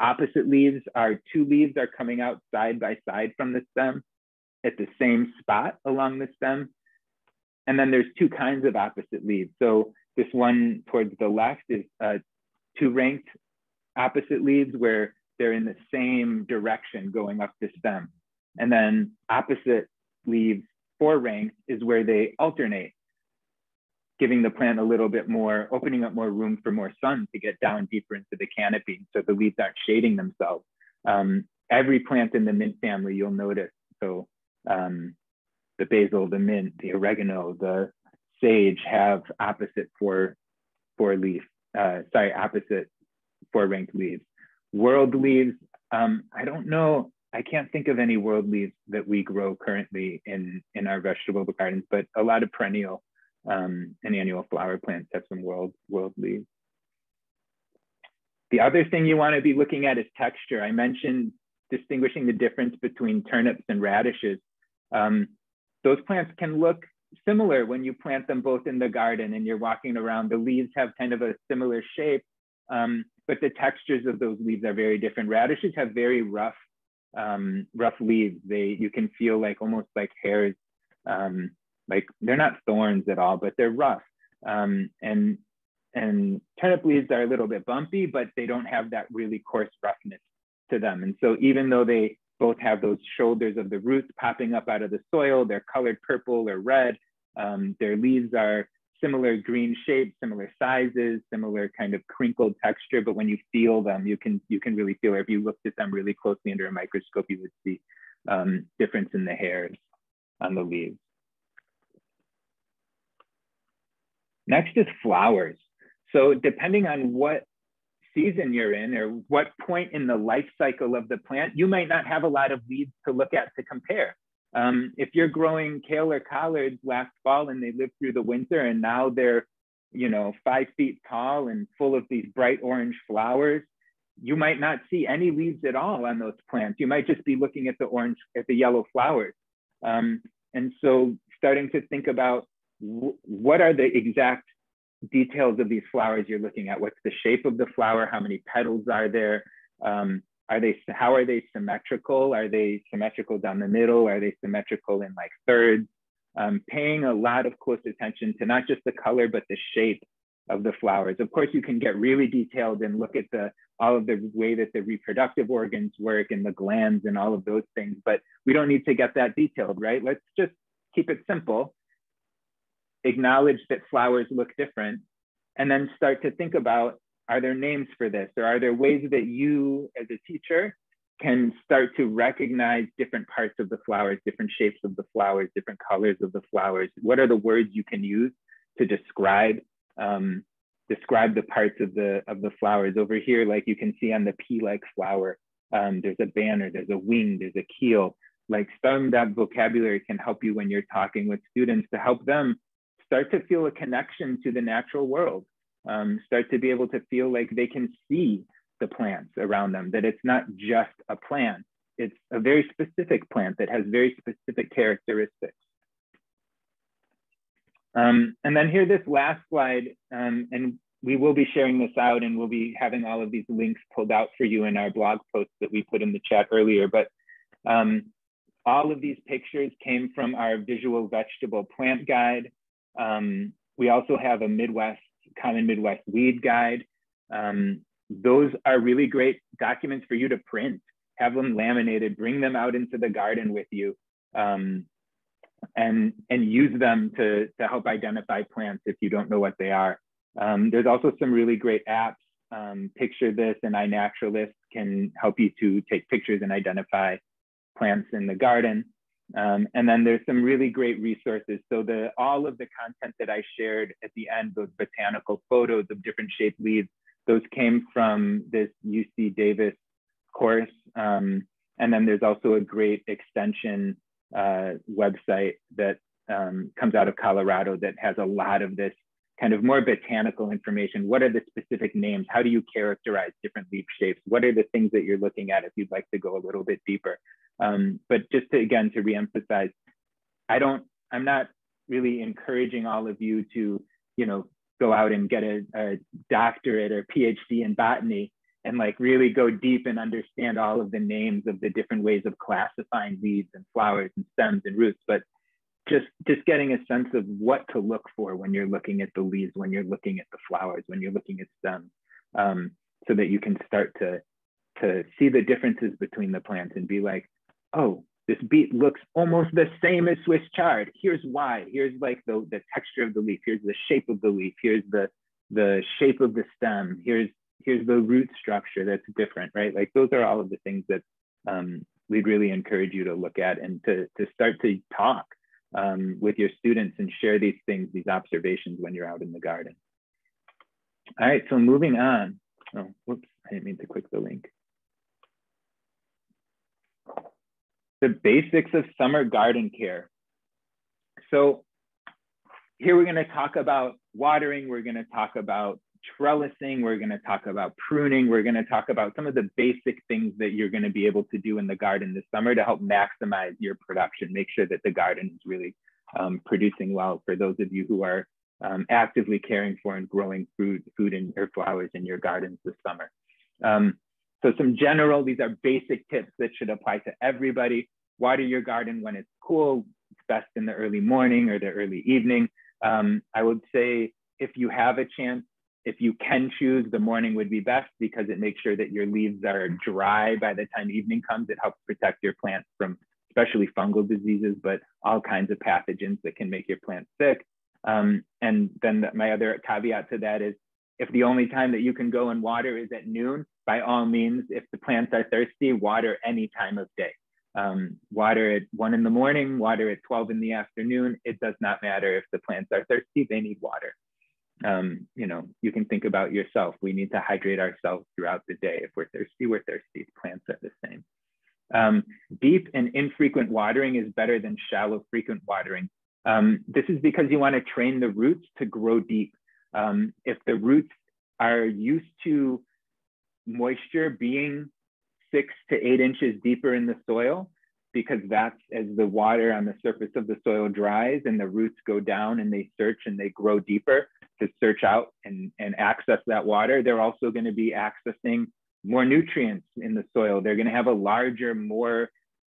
[SPEAKER 3] Opposite leaves are two leaves are coming out side by side from the stem at the same spot along the stem. And then there's two kinds of opposite leaves. So this one towards the left is uh, two ranked opposite leaves where they're in the same direction going up the stem. And then opposite leaves, four ranks, is where they alternate, giving the plant a little bit more, opening up more room for more sun to get down deeper into the canopy so the leaves aren't shading themselves. Um, every plant in the mint family, you'll notice. So um, the basil, the mint, the oregano, the sage have opposite four, four leaf, uh, sorry, opposite four ranked leaves. Whorled leaves, um, I don't know I can't think of any whorled leaves that we grow currently in, in our vegetable gardens, but a lot of perennial um, and annual flower plants have some whorled, whorled leaves. The other thing you wanna be looking at is texture. I mentioned distinguishing the difference between turnips and radishes. Um, those plants can look similar when you plant them both in the garden and you're walking around. The leaves have kind of a similar shape, um, but the textures of those leaves are very different. Radishes have very rough um, rough leaves. They you can feel like almost like hairs. Um, like they're not thorns at all, but they're rough. Um, and and turnip leaves are a little bit bumpy, but they don't have that really coarse roughness to them. And so even though they both have those shoulders of the roots popping up out of the soil, they're colored purple or red. Um, their leaves are similar green shapes, similar sizes, similar kind of crinkled texture, but when you feel them, you can you can really feel it. If you looked at them really closely under a microscope, you would see um, difference in the hairs on the leaves. Next is flowers. So depending on what season you're in or what point in the life cycle of the plant, you might not have a lot of leaves to look at to compare. Um, if you're growing kale or collards last fall and they lived through the winter and now they're, you know, five feet tall and full of these bright orange flowers, you might not see any leaves at all on those plants. You might just be looking at the orange, at the yellow flowers. Um, and so starting to think about what are the exact details of these flowers you're looking at? What's the shape of the flower? How many petals are there? Um, are they how are they symmetrical are they symmetrical down the middle are they symmetrical in like thirds um, paying a lot of close attention to not just the color but the shape of the flowers of course you can get really detailed and look at the all of the way that the reproductive organs work and the glands and all of those things but we don't need to get that detailed right let's just keep it simple acknowledge that flowers look different and then start to think about are there names for this? Or are there ways that you as a teacher can start to recognize different parts of the flowers, different shapes of the flowers, different colors of the flowers? What are the words you can use to describe um, describe the parts of the of the flowers? Over here, like you can see on the pea-like flower, um, there's a banner, there's a wing, there's a keel. Like some that vocabulary can help you when you're talking with students to help them start to feel a connection to the natural world um, start to be able to feel like they can see the plants around them, that it's not just a plant, it's a very specific plant that has very specific characteristics. Um, and then here, this last slide, um, and we will be sharing this out and we'll be having all of these links pulled out for you in our blog post that we put in the chat earlier. But um, all of these pictures came from our visual vegetable plant guide. Um, we also have a Midwest Common Midwest Weed Guide. Um, those are really great documents for you to print, have them laminated, bring them out into the garden with you, um, and, and use them to, to help identify plants if you don't know what they are. Um, there's also some really great apps. Um, Picture This and iNaturalist can help you to take pictures and identify plants in the garden. Um, and then there's some really great resources. So the all of the content that I shared at the end, those botanical photos of different shaped leaves, those came from this UC Davis course. Um, and then there's also a great extension uh, website that um, comes out of Colorado that has a lot of this kind of more botanical information. What are the specific names? How do you characterize different leaf shapes? What are the things that you're looking at if you'd like to go a little bit deeper? Um, but just to, again, to reemphasize, I don't, I'm not really encouraging all of you to, you know, go out and get a, a doctorate or PhD in botany and like really go deep and understand all of the names of the different ways of classifying leaves and flowers and stems and roots. But just just getting a sense of what to look for when you're looking at the leaves, when you're looking at the flowers, when you're looking at stems, um, so that you can start to to see the differences between the plants and be like, oh, this beet looks almost the same as Swiss chard. Here's why. Here's like the, the texture of the leaf. Here's the shape of the leaf. Here's the the shape of the stem. Here's here's the root structure that's different, right? Like those are all of the things that um, we'd really encourage you to look at and to to start to talk um, with your students and share these things, these observations when you're out in the garden. All right, so moving on. Oh, whoops, I didn't mean to click the link. The basics of summer garden care. So here we're gonna talk about watering, we're gonna talk about trellising, we're going to talk about pruning, we're going to talk about some of the basic things that you're going to be able to do in the garden this summer to help maximize your production, make sure that the garden is really um, producing well for those of you who are um, actively caring for and growing food, food and or flowers in your gardens this summer. Um, so some general, these are basic tips that should apply to everybody. Water your garden when it's cool, it's best in the early morning or the early evening. Um, I would say if you have a chance if you can choose, the morning would be best because it makes sure that your leaves are dry by the time evening comes. It helps protect your plant from especially fungal diseases, but all kinds of pathogens that can make your plant sick. Um, and then my other caveat to that is if the only time that you can go and water is at noon, by all means, if the plants are thirsty, water any time of day. Um, water at one in the morning, water at 12 in the afternoon. It does not matter if the plants are thirsty, they need water um, you know, you can think about yourself. We need to hydrate ourselves throughout the day. If we're thirsty, we're thirsty. Plants are the same. Um, deep and infrequent watering is better than shallow frequent watering. Um, this is because you want to train the roots to grow deep. Um, if the roots are used to moisture being six to eight inches deeper in the soil, because that's as the water on the surface of the soil dries and the roots go down and they search and they grow deeper, to search out and, and access that water, they're also going to be accessing more nutrients in the soil. They're going to have a larger, more,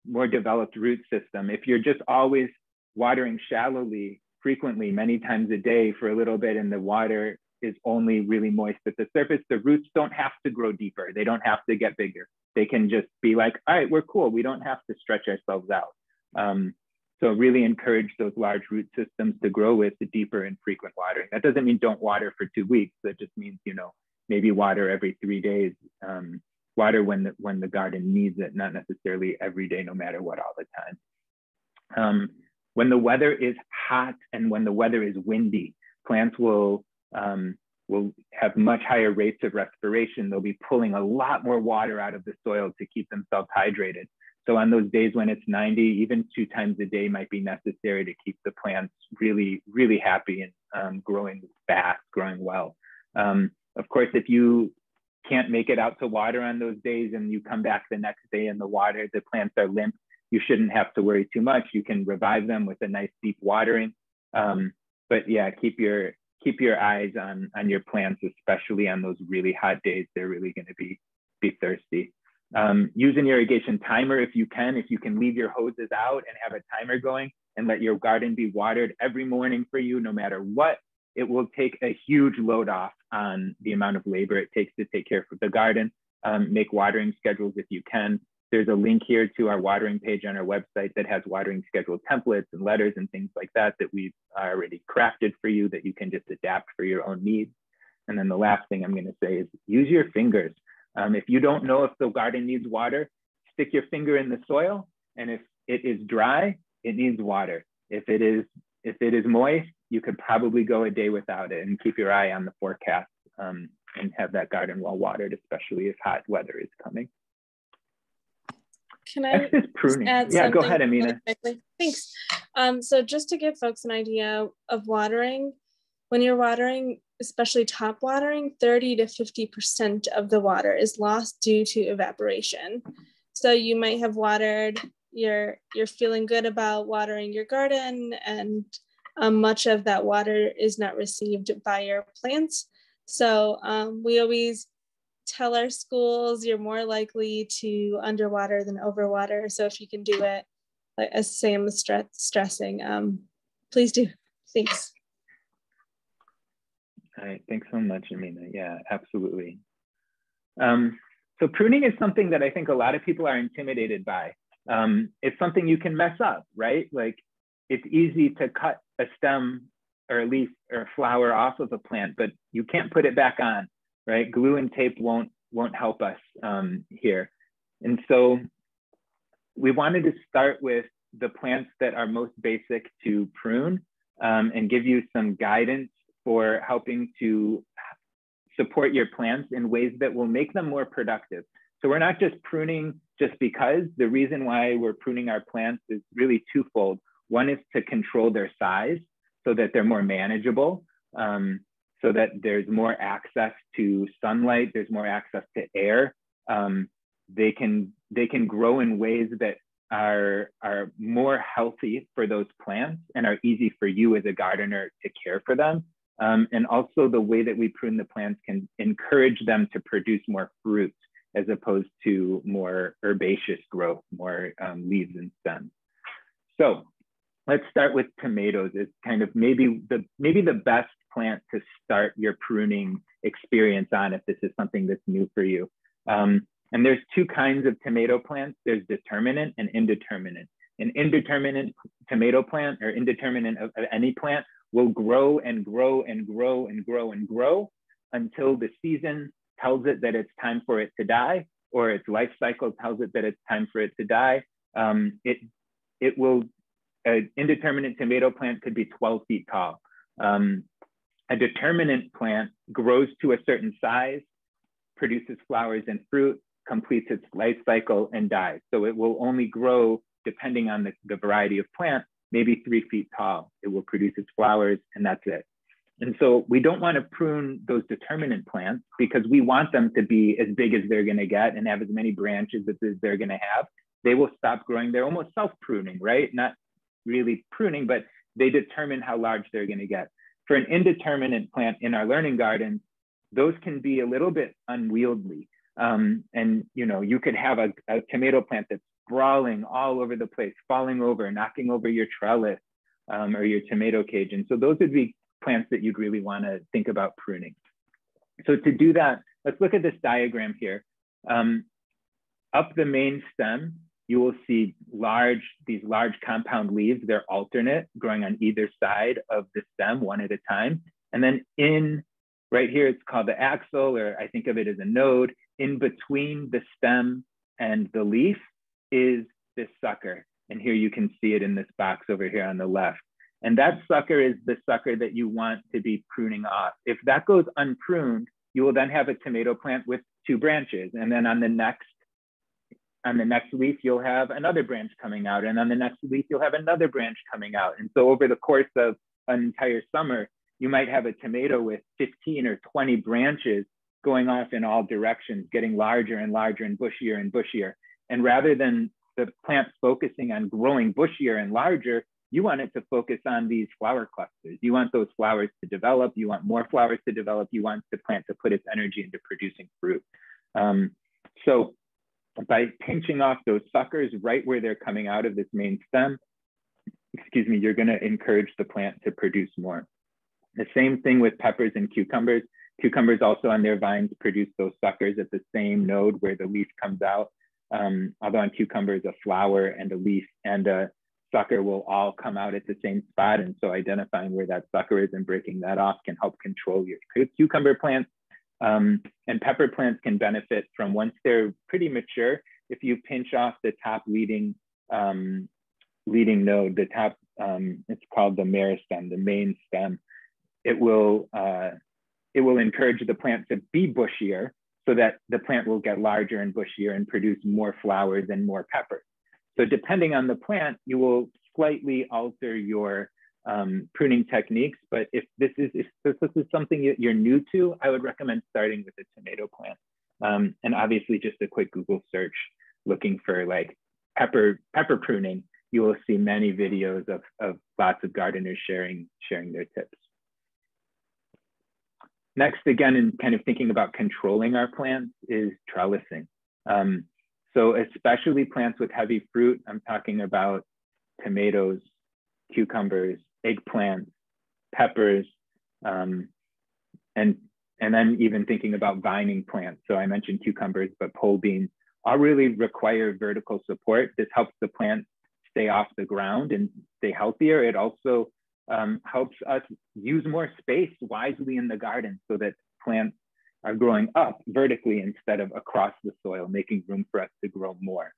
[SPEAKER 3] more developed root system. If you're just always watering shallowly, frequently, many times a day for a little bit, and the water is only really moist at the surface, the roots don't have to grow deeper. They don't have to get bigger. They can just be like, all right, we're cool. We don't have to stretch ourselves out. Um, so really encourage those large root systems to grow with the deeper and frequent watering. That doesn't mean don't water for two weeks. That just means, you know, maybe water every three days. Um, water when the, when the garden needs it, not necessarily every day, no matter what, all the time. Um, when the weather is hot and when the weather is windy, plants will, um, will have much higher rates of respiration. They'll be pulling a lot more water out of the soil to keep themselves hydrated. So on those days when it's 90, even two times a day might be necessary to keep the plants really, really happy and um, growing fast, growing well. Um, of course, if you can't make it out to water on those days and you come back the next day and the water, the plants are limp, you shouldn't have to worry too much. You can revive them with a nice deep watering. Um, but yeah, keep your keep your eyes on on your plants, especially on those really hot days. They're really going to be be thirsty. Um, use an irrigation timer if you can, if you can leave your hoses out and have a timer going and let your garden be watered every morning for you, no matter what. it will take a huge load off on the amount of labor it takes to take care of the garden. Um, make watering schedules if you can. There's a link here to our watering page on our website that has watering schedule templates and letters and things like that that we've already crafted for you that you can just adapt for your own needs. And then the last thing I'm going to say is use your fingers. Um, if you don't know if the garden needs water, stick your finger in the soil. And if it is dry, it needs water. If it is if it is moist, you could probably go a day without it and keep your eye on the forecast um, and have that garden well watered, especially if hot weather is coming.
[SPEAKER 1] Can I just
[SPEAKER 3] pruning? yeah, go ahead, Amina.
[SPEAKER 1] Really Thanks. Um, so just to give folks an idea of watering, when you're watering, especially top watering, 30 to 50% of the water is lost due to evaporation. So you might have watered, you're, you're feeling good about watering your garden and um, much of that water is not received by your plants. So um, we always tell our schools you're more likely to underwater than overwater. So if you can do it, like as Sam was stress stressing, um, please do. Thanks.
[SPEAKER 3] All right, thanks so much, Amina. Yeah, absolutely. Um, so pruning is something that I think a lot of people are intimidated by. Um, it's something you can mess up, right? Like it's easy to cut a stem or a leaf or a flower off of a plant, but you can't put it back on right? Glue and tape won't won't help us um, here. And so we wanted to start with the plants that are most basic to prune um, and give you some guidance for helping to support your plants in ways that will make them more productive. So we're not just pruning just because. The reason why we're pruning our plants is really twofold. One is to control their size so that they're more manageable. Um, so that there's more access to sunlight, there's more access to air. Um, they can they can grow in ways that are are more healthy for those plants and are easy for you as a gardener to care for them. Um, and also the way that we prune the plants can encourage them to produce more fruit as opposed to more herbaceous growth, more um, leaves and stems. So let's start with tomatoes. It's kind of maybe the maybe the best plant to start your pruning experience on if this is something that's new for you. Um, and there's two kinds of tomato plants. There's determinate and indeterminate. An indeterminate tomato plant or indeterminate of, of any plant will grow and grow and grow and grow and grow until the season tells it that it's time for it to die or its life cycle tells it that it's time for it to die. Um, it, it will, an indeterminate tomato plant could be 12 feet tall. Um, a determinate plant grows to a certain size, produces flowers and fruit, completes its life cycle and dies. So it will only grow depending on the, the variety of plant, maybe three feet tall. It will produce its flowers and that's it. And so we don't want to prune those determinate plants because we want them to be as big as they're going to get and have as many branches as they're going to have. They will stop growing. They're almost self pruning, right? Not really pruning, but they determine how large they're going to get for an indeterminate plant in our learning garden, those can be a little bit unwieldy. Um, and you know, you could have a, a, tomato plant that's sprawling all over the place, falling over, knocking over your trellis um, or your tomato cage. And so those would be plants that you'd really want to think about pruning. So to do that, let's look at this diagram here. Um, up the main stem, you will see large, these large compound leaves, they're alternate, growing on either side of the stem, one at a time. And then in, right here, it's called the axil, or I think of it as a node. In between the stem and the leaf is this sucker. And here you can see it in this box over here on the left. And that sucker is the sucker that you want to be pruning off. If that goes unpruned, you will then have a tomato plant with two branches. And then on the next on the next leaf, you'll have another branch coming out. And on the next leaf, you'll have another branch coming out. And so over the course of an entire summer, you might have a tomato with 15 or 20 branches going off in all directions, getting larger and larger and bushier and bushier. And rather than the plant focusing on growing bushier and larger, you want it to focus on these flower clusters. You want those flowers to develop. You want more flowers to develop. You want the plant to put its energy into producing fruit. Um, so by pinching off those suckers right where they're coming out of this main stem, excuse me, you're gonna encourage the plant to produce more. The same thing with peppers and cucumbers. Cucumbers also on their vines produce those suckers at the same node where the leaf comes out. Um, although on cucumbers, a flower and a leaf and a sucker will all come out at the same spot. And so identifying where that sucker is and breaking that off can help control your cucumber plants. Um, and pepper plants can benefit from once they're pretty mature, if you pinch off the top leading um, leading node, the top, um, it's called the meristem, the main stem, it will, uh, it will encourage the plant to be bushier so that the plant will get larger and bushier and produce more flowers and more peppers. So depending on the plant, you will slightly alter your um, pruning techniques. But if this is if this, is something you're new to, I would recommend starting with a tomato plant. Um, and obviously, just a quick Google search looking for like pepper pepper pruning, you will see many videos of, of lots of gardeners sharing sharing their tips. Next, again, in kind of thinking about controlling our plants is trellising. Um, so especially plants with heavy fruit, I'm talking about tomatoes, cucumbers, eggplants, peppers, um, and, and then even thinking about vining plants. So I mentioned cucumbers, but pole beans all really require vertical support. This helps the plant stay off the ground and stay healthier. It also um, helps us use more space wisely in the garden so that plants are growing up vertically instead of across the soil, making room for us to grow more.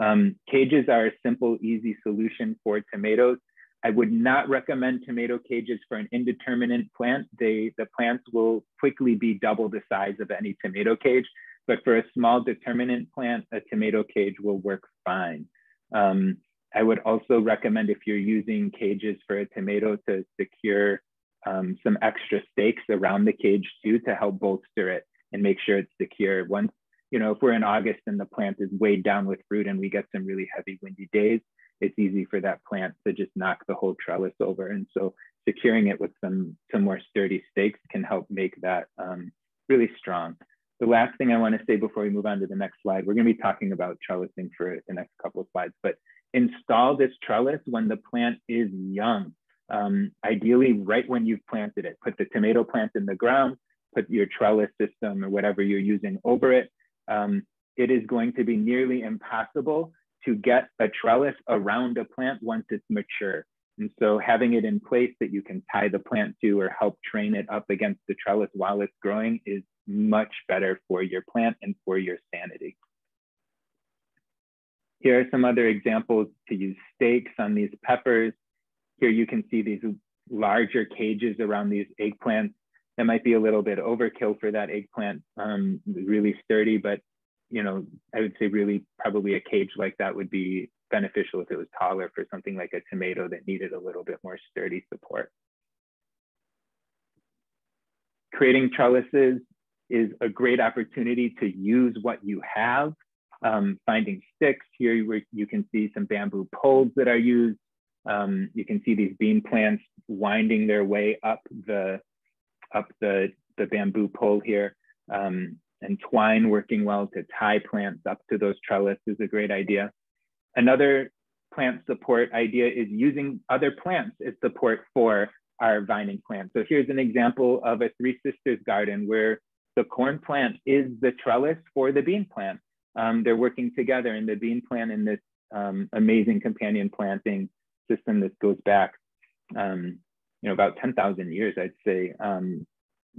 [SPEAKER 3] Um, cages are a simple, easy solution for tomatoes. I would not recommend tomato cages for an indeterminate plant. They, the plants will quickly be double the size of any tomato cage, but for a small determinant plant, a tomato cage will work fine. Um, I would also recommend if you're using cages for a tomato to secure um, some extra stakes around the cage too to help bolster it and make sure it's secure. Once, you know, if we're in August and the plant is weighed down with fruit and we get some really heavy windy days, it's easy for that plant to just knock the whole trellis over. And so securing it with some, some more sturdy stakes can help make that um, really strong. The last thing I want to say before we move on to the next slide, we're going to be talking about trellising for the next couple of slides, but install this trellis when the plant is young. Um, ideally, right when you've planted it, put the tomato plant in the ground, put your trellis system or whatever you're using over it. Um, it is going to be nearly impossible to get a trellis around a plant once it's mature. And so having it in place that you can tie the plant to or help train it up against the trellis while it's growing is much better for your plant and for your sanity. Here are some other examples to use stakes on these peppers. Here you can see these larger cages around these eggplants. That might be a little bit overkill for that eggplant, um, really sturdy, but you know, I would say really probably a cage like that would be beneficial if it was taller for something like a tomato that needed a little bit more sturdy support. Creating trellises is a great opportunity to use what you have um, finding sticks. Here you, you can see some bamboo poles that are used. Um, you can see these bean plants winding their way up the, up the, the bamboo pole here. Um, and twine working well to tie plants up to those trellis is a great idea. Another plant support idea is using other plants as support for our vining plants. So here's an example of a Three Sisters garden where the corn plant is the trellis for the bean plant um, they're working together in the bean plant in this um, amazing companion planting system that goes back, um, you know, about 10,000 years, I'd say. Um,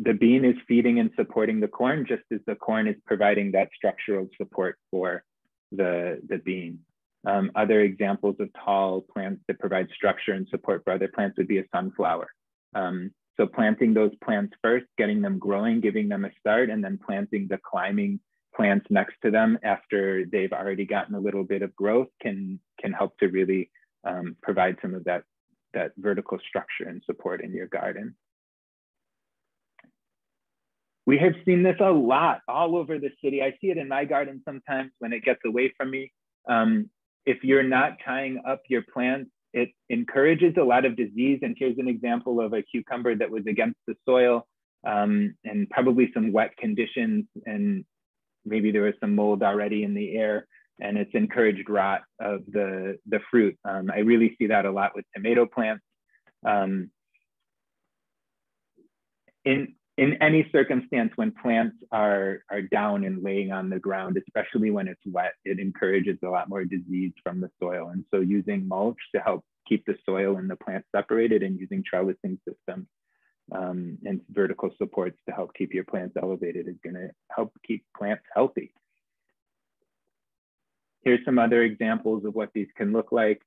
[SPEAKER 3] the bean is feeding and supporting the corn just as the corn is providing that structural support for the, the bean. Um, other examples of tall plants that provide structure and support for other plants would be a sunflower. Um, so planting those plants first, getting them growing, giving them a start, and then planting the climbing plants next to them after they've already gotten a little bit of growth can can help to really um, provide some of that that vertical structure and support in your garden. We have seen this a lot all over the city. I see it in my garden sometimes when it gets away from me. Um, if you're not tying up your plants, it encourages a lot of disease. And here's an example of a cucumber that was against the soil um, and probably some wet conditions and maybe there was some mold already in the air and it's encouraged rot of the, the fruit. Um, I really see that a lot with tomato plants. Um, in in any circumstance when plants are are down and laying on the ground, especially when it's wet, it encourages a lot more disease from the soil. And so using mulch to help keep the soil and the plant separated and using trellising systems um, and vertical supports to help keep your plants elevated is gonna help keep plants healthy. Here's some other examples of what these can look like.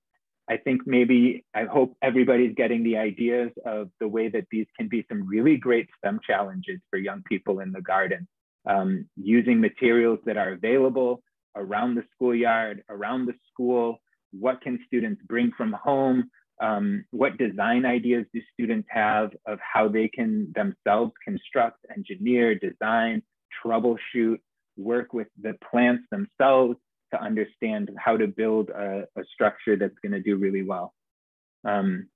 [SPEAKER 3] I think maybe, I hope everybody's getting the ideas of the way that these can be some really great STEM challenges for young people in the garden. Um, using materials that are available around the schoolyard, around the school, what can students bring from home, um, what design ideas do students have of how they can themselves construct, engineer, design, troubleshoot, work with the plants themselves, to understand how to build a, a structure that's going to do really well. Um,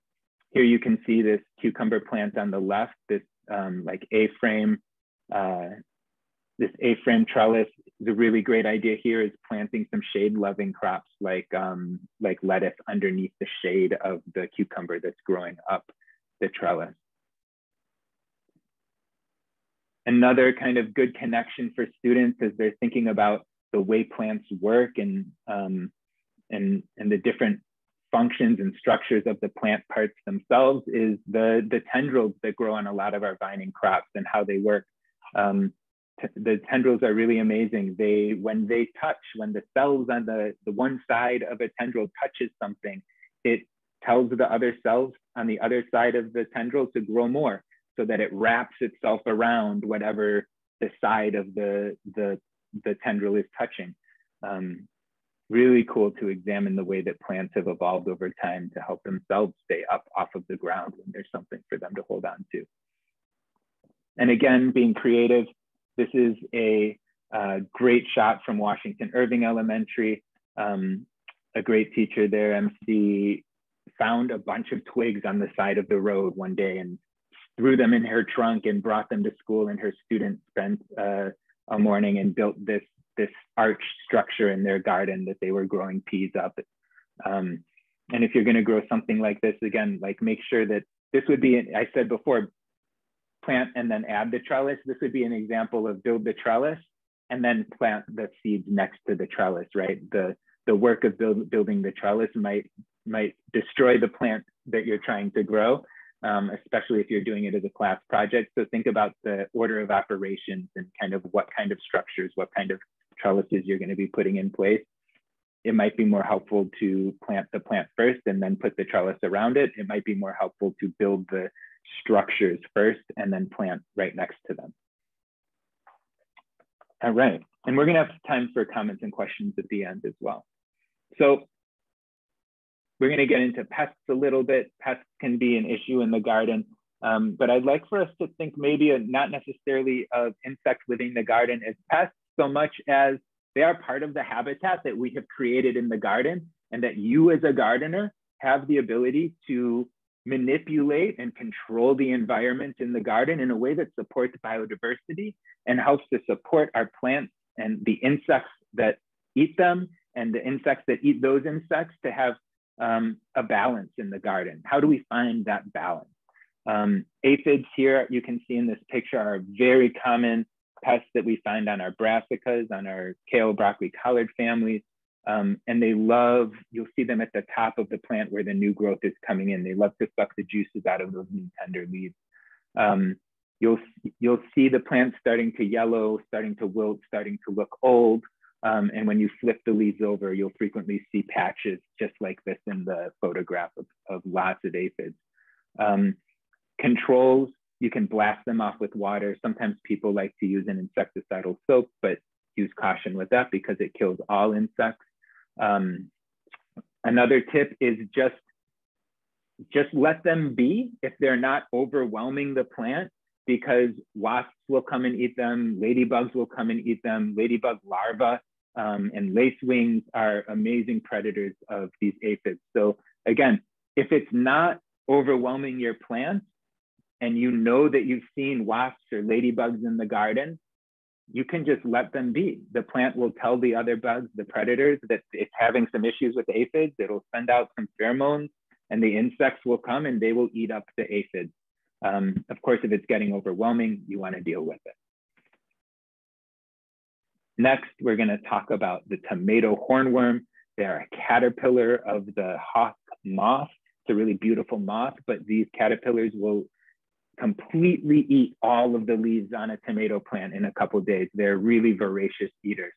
[SPEAKER 3] here you can see this cucumber plant on the left, this um, like A-frame, uh, this A-frame trellis. The really great idea here is planting some shade-loving crops like, um, like lettuce underneath the shade of the cucumber that's growing up the trellis. Another kind of good connection for students as they're thinking about the way plants work and um, and and the different functions and structures of the plant parts themselves is the the tendrils that grow on a lot of our vining crops and how they work. Um, the tendrils are really amazing. They when they touch, when the cells on the the one side of a tendril touches something, it tells the other cells on the other side of the tendril to grow more, so that it wraps itself around whatever the side of the the the tendril is touching. Um, really cool to examine the way that plants have evolved over time to help themselves stay up off of the ground when there's something for them to hold on to. And again, being creative, this is a uh, great shot from Washington Irving Elementary. Um, a great teacher there, MC, found a bunch of twigs on the side of the road one day and threw them in her trunk and brought them to school and her students spent uh, a morning and built this this arch structure in their garden that they were growing peas up. Um, and if you're going to grow something like this again, like make sure that this would be, I said before, plant and then add the trellis. This would be an example of build the trellis and then plant the seeds next to the trellis, right? The, the work of build, building the trellis might, might destroy the plant that you're trying to grow um, especially if you're doing it as a class project. So think about the order of operations and kind of what kind of structures, what kind of trellises you're going to be putting in place. It might be more helpful to plant the plant first and then put the trellis around it. It might be more helpful to build the structures first and then plant right next to them. All right, and we're gonna have time for comments and questions at the end as well. So we're going to get into pests a little bit. Pests can be an issue in the garden, um, but I'd like for us to think maybe a, not necessarily of insects living in the garden as pests so much as they are part of the habitat that we have created in the garden and that you as a gardener have the ability to manipulate and control the environment in the garden in a way that supports biodiversity and helps to support our plants and the insects that eat them and the insects that eat those insects to have um, a balance in the garden. How do we find that balance? Um, aphids here, you can see in this picture, are very common pests that we find on our brassicas, on our kale, broccoli, collard families. Um, and they love, you'll see them at the top of the plant where the new growth is coming in. They love to suck the juices out of those new tender leaves. Um, you'll, you'll see the plant starting to yellow, starting to wilt, starting to look old. Um, and when you flip the leaves over, you'll frequently see patches just like this in the photograph of, of lots of aphids. Um, controls, you can blast them off with water. Sometimes people like to use an insecticidal soap, but use caution with that because it kills all insects. Um, another tip is just, just let them be if they're not overwhelming the plant because wasps will come and eat them, ladybugs will come and eat them, ladybug larvae um, and lacewings are amazing predators of these aphids. So again, if it's not overwhelming your plants and you know that you've seen wasps or ladybugs in the garden, you can just let them be. The plant will tell the other bugs, the predators, that it's having some issues with aphids. It'll send out some pheromones and the insects will come and they will eat up the aphids. Um, of course, if it's getting overwhelming, you wanna deal with it. Next, we're gonna talk about the tomato hornworm. They're a caterpillar of the hawk moth. It's a really beautiful moth, but these caterpillars will completely eat all of the leaves on a tomato plant in a couple days. They're really voracious eaters.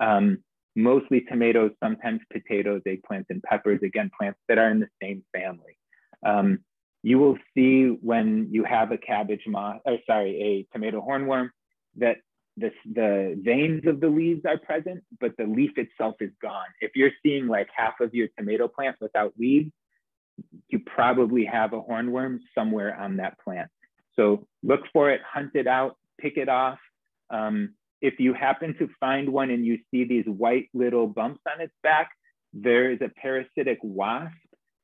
[SPEAKER 3] Um, mostly tomatoes, sometimes potatoes, eggplants, and peppers, again, plants that are in the same family. Um, you will see when you have a cabbage moth, or sorry, a tomato hornworm, that the, the veins of the leaves are present, but the leaf itself is gone. If you're seeing like half of your tomato plant without leaves, you probably have a hornworm somewhere on that plant. So look for it, hunt it out, pick it off. Um, if you happen to find one and you see these white little bumps on its back, there is a parasitic wasp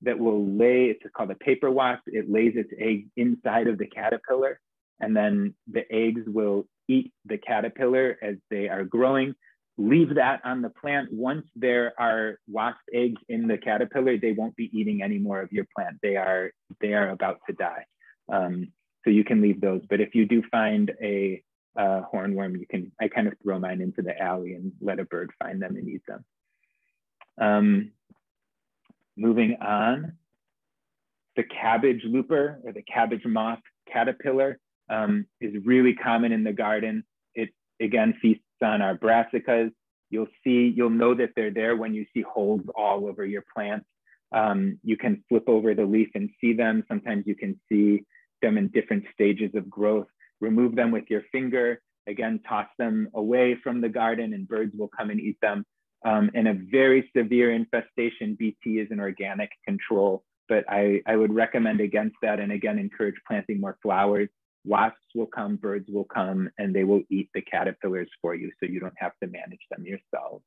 [SPEAKER 3] that will lay, it's called a paper wasp. It lays its egg inside of the caterpillar and then the eggs will eat the caterpillar as they are growing. Leave that on the plant. Once there are wasp eggs in the caterpillar, they won't be eating any more of your plant. They are, they are about to die. Um, so you can leave those. But if you do find a hornworm, you can, I kind of throw mine into the alley and let a bird find them and eat them. Um, moving on, the cabbage looper or the cabbage moth caterpillar um, is really common in the garden. It again feasts on our brassicas. You'll see, you'll know that they're there when you see holes all over your plants. Um, you can flip over the leaf and see them. Sometimes you can see them in different stages of growth. Remove them with your finger. Again, toss them away from the garden and birds will come and eat them. Um, in a very severe infestation, BT is an organic control, but I, I would recommend against that and again, encourage planting more flowers. Wasps will come, birds will come, and they will eat the caterpillars for you so you don't have to manage them yourselves.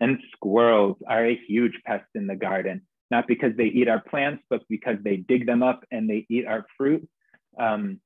[SPEAKER 3] And squirrels are a huge pest in the garden not because they eat our plants, but because they dig them up and they eat our fruit. Um,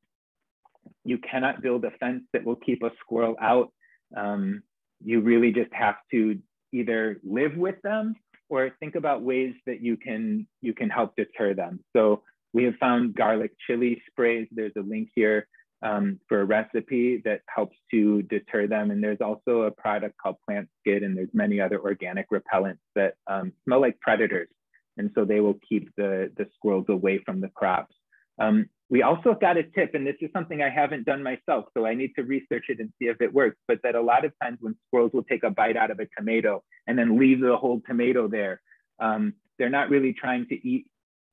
[SPEAKER 3] you cannot build a fence that will keep a squirrel out. Um, you really just have to either live with them or think about ways that you can you can help deter them. So we have found garlic chili sprays. There's a link here um, for a recipe that helps to deter them. And there's also a product called Plant Skid, and there's many other organic repellents that um, smell like predators and so they will keep the, the squirrels away from the crops. Um, we also got a tip, and this is something I haven't done myself, so I need to research it and see if it works, but that a lot of times when squirrels will take a bite out of a tomato and then leave the whole tomato there, um, they're not really trying to eat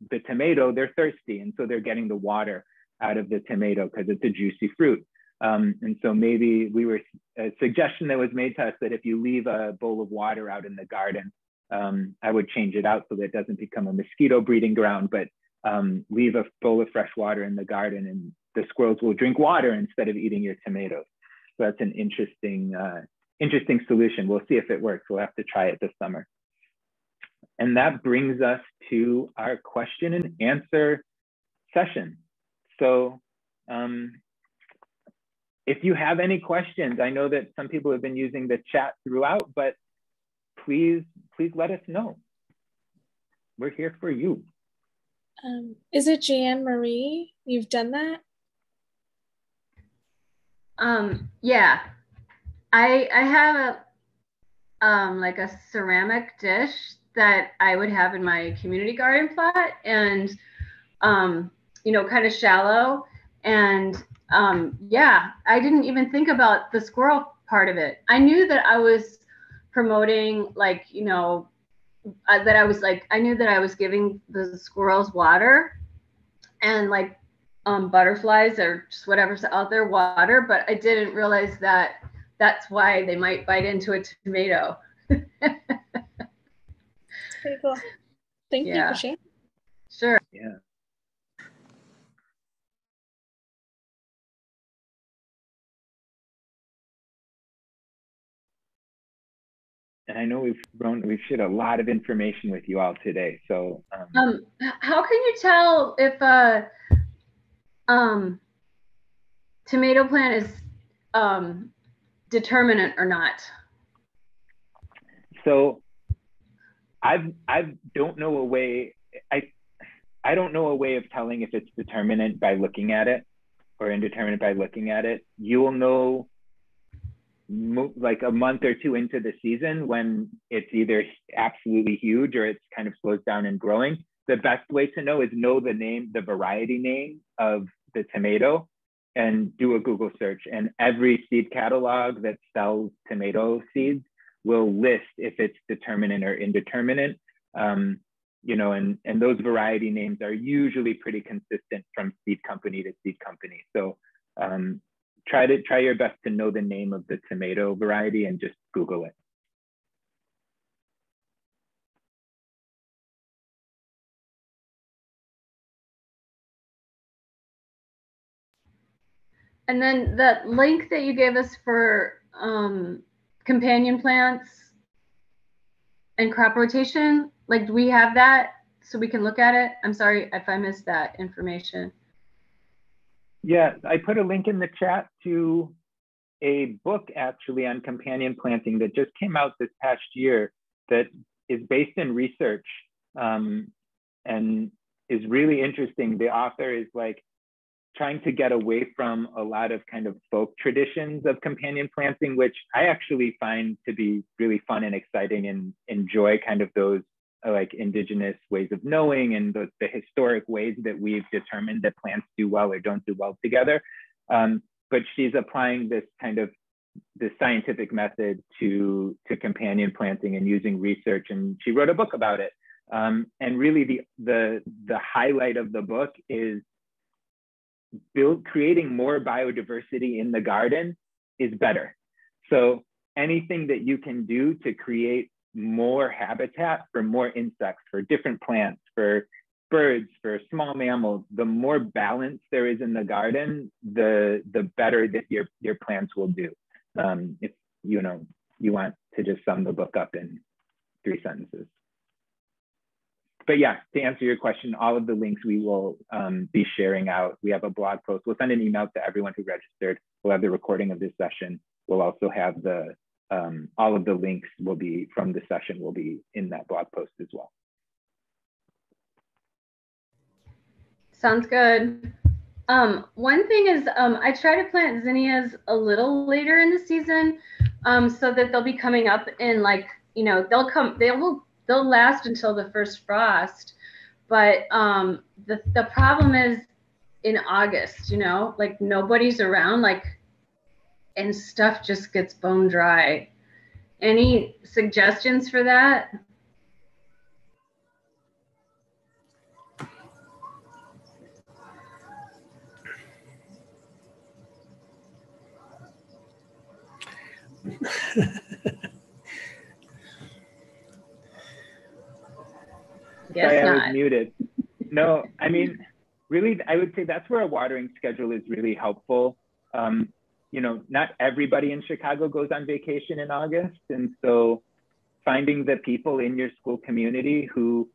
[SPEAKER 3] the tomato, they're thirsty, and so they're getting the water out of the tomato because it's a juicy fruit. Um, and so maybe we were, a suggestion that was made to us that if you leave a bowl of water out in the garden, um, I would change it out so that it doesn't become a mosquito breeding ground, but um, leave a bowl of fresh water in the garden and the squirrels will drink water instead of eating your tomatoes. So that's an interesting, uh, interesting solution. We'll see if it works. We'll have to try it this summer. And that brings us to our question and answer session. So um, if you have any questions, I know that some people have been using the chat throughout, but please, please let us know. We're here for you.
[SPEAKER 1] Um, is it Jan Marie? You've done that?
[SPEAKER 4] Um, yeah. I I have a um like a ceramic dish that I would have in my community garden plot and um you know kind of shallow and um yeah, I didn't even think about the squirrel part of it. I knew that I was promoting like you know uh, that I was like I knew that I was giving the squirrels water and like um, butterflies or just whatever's out there water, but I didn't realize that that's why they might bite into a tomato.
[SPEAKER 1] Pretty cool. Thank yeah. you for sharing.
[SPEAKER 4] Sure.
[SPEAKER 3] Yeah. And I know we've grown, we've shared a lot of information with you all today. So,
[SPEAKER 4] um, um how can you tell if a um, tomato plant is um, determinate or not?
[SPEAKER 3] So, I've I don't know a way. I I don't know a way of telling if it's determinate by looking at it or indeterminate by looking at it. You will know like a month or two into the season when it's either absolutely huge or it's kind of slows down and growing. The best way to know is know the name, the variety name of the tomato and do a Google search. And every seed catalog that sells tomato seeds will list if it's determinate or indeterminate. Um, you know, and, and those variety names are usually pretty consistent from seed company to seed company. So um, try to try your best to know the name of the tomato variety and just Google it.
[SPEAKER 4] And then the link that you gave us for um, companion plants and crop rotation, like do we have that so we can look at it? I'm sorry if I missed that information.
[SPEAKER 3] Yeah, I put a link in the chat to a book actually on companion planting that just came out this past year that is based in research um, and is really interesting. The author is like trying to get away from a lot of kind of folk traditions of companion planting, which I actually find to be really fun and exciting and enjoy kind of those like indigenous ways of knowing and the, the, historic ways that we've determined that plants do well or don't do well together. Um, but she's applying this kind of the scientific method to to companion planting and using research and she wrote a book about it um, and really the the the highlight of the book is build creating more biodiversity in the garden is better. So anything that you can do to create more habitat for more insects, for different plants, for birds, for small mammals, the more balance there is in the garden, the the better that your your plants will do. Um, if you know you want to just sum the book up in three sentences but yeah, to answer your question, all of the links we will um, be sharing out. We have a blog post. We'll send an email to everyone who registered. We'll have the recording of this session. We'll also have the um, all of the links will be from the session will be in that blog post as well.
[SPEAKER 4] Sounds good. Um, one thing is um, I try to plant zinnias a little later in the season um, so that they'll be coming up in like, you know, they'll come, they will they'll last until the first frost. But um, the the problem is in August, you know, like nobody's around, like, and stuff just gets bone dry. Any suggestions for that? [laughs]
[SPEAKER 3] Guess Sorry, not. I was muted. No, I mean, really, I would say that's where a watering schedule is really helpful. Um, you know, not everybody in Chicago goes on vacation in August. And so finding the people in your school community who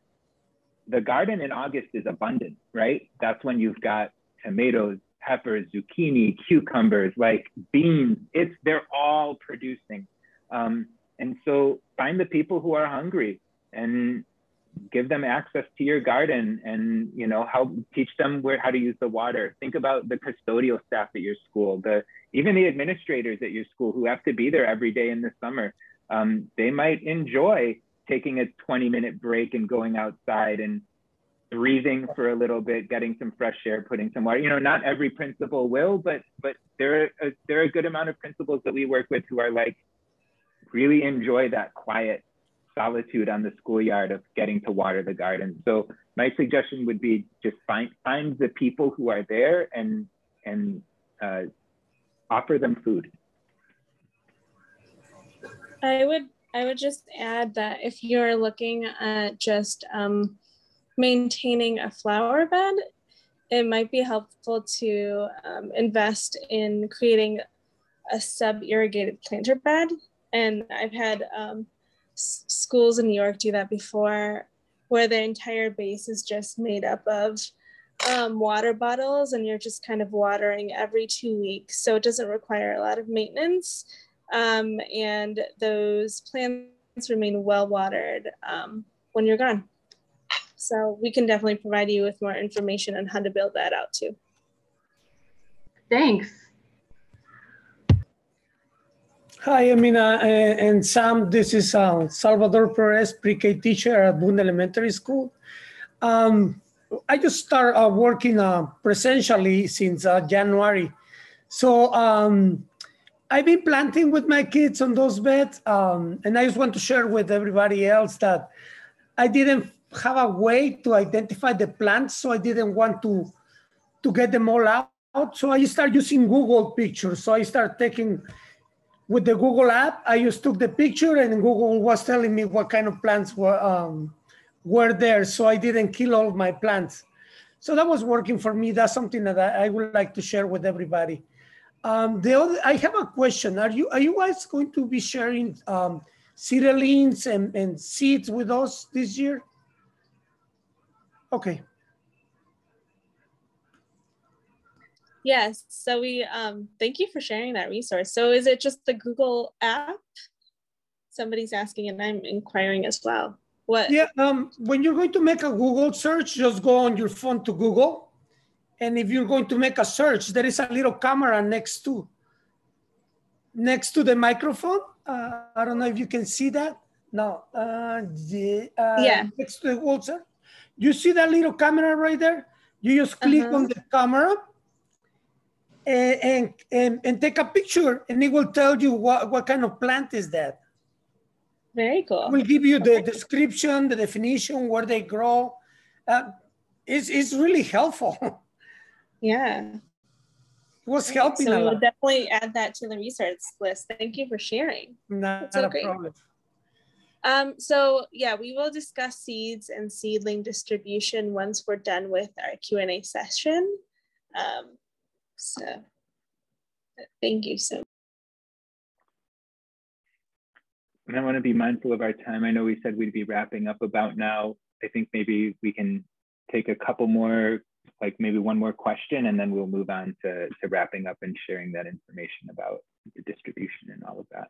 [SPEAKER 3] the garden in August is abundant, right? That's when you've got tomatoes, peppers, zucchini, cucumbers, like beans. It's they're all producing. Um, and so find the people who are hungry and give them access to your garden and you know help teach them where how to use the water. Think about the custodial staff at your school the even the administrators at your school who have to be there every day in the summer. Um, they might enjoy taking a 20 minute break and going outside and breathing for a little bit getting some fresh air putting some water. You know not every principal will but but there are a, there are a good amount of principals that we work with who are like really enjoy that quiet solitude on the schoolyard of getting to water the garden. So my suggestion would be just find find the people who are there and and uh, offer them food.
[SPEAKER 1] I would I would just add that if you're looking at just um, maintaining a flower bed, it might be helpful to um, invest in creating a sub irrigated planter bed. And I've had um, schools in New York do that before, where the entire base is just made up of um, water bottles and you're just kind of watering every two weeks. So it doesn't require a lot of maintenance. Um, and those plants remain well watered um, when you're gone. So we can definitely provide you with more information on how to build that out too.
[SPEAKER 4] Thanks.
[SPEAKER 5] Hi, Amina and Sam. This is uh, Salvador Perez, pre-K teacher at Boone Elementary School. Um, I just started uh, working uh, presentially since uh, January. So um, I've been planting with my kids on those beds. Um, and I just want to share with everybody else that I didn't have a way to identify the plants. So I didn't want to, to get them all out. So I started using Google Pictures. So I started taking, with the Google app, I just took the picture and Google was telling me what kind of plants were, um, were there. So I didn't kill all my plants. So that was working for me. That's something that I, would like to share with everybody. Um, the other, I have a question. Are you are you guys going to be sharing um, seedlings and, and seeds with us this year? Okay.
[SPEAKER 1] Yes. So we um, thank you for sharing that resource. So is it just the Google app? Somebody's asking, and I'm inquiring as well. What?
[SPEAKER 5] Yeah. Um, when you're going to make a Google search, just go on your phone to Google and if you're going to make a search, there is a little camera next to next to the microphone. Uh, I don't know if you can see that. No. Uh, the, uh,
[SPEAKER 1] yeah.
[SPEAKER 5] Next to the sir. You see that little camera right there? You just click -huh. on the camera and, and, and, and, take a picture and it will tell you what, what kind of plant is that.
[SPEAKER 1] Very cool.
[SPEAKER 5] It will give you the description, the definition, where they grow. Uh, it's, it's really helpful. [laughs]
[SPEAKER 1] Yeah.
[SPEAKER 5] It was helping.
[SPEAKER 1] So we will definitely add that to the research list. Thank you for sharing.
[SPEAKER 5] Not, so not a problem.
[SPEAKER 1] Um, so yeah, we will discuss seeds and seedling distribution once we're done with our Q&A session. Um, so thank you so much.
[SPEAKER 3] And I want to be mindful of our time. I know we said we'd be wrapping up about now. I think maybe we can take a couple more like maybe one more question and then we'll move on to, to wrapping up and sharing that information about the distribution and all of that.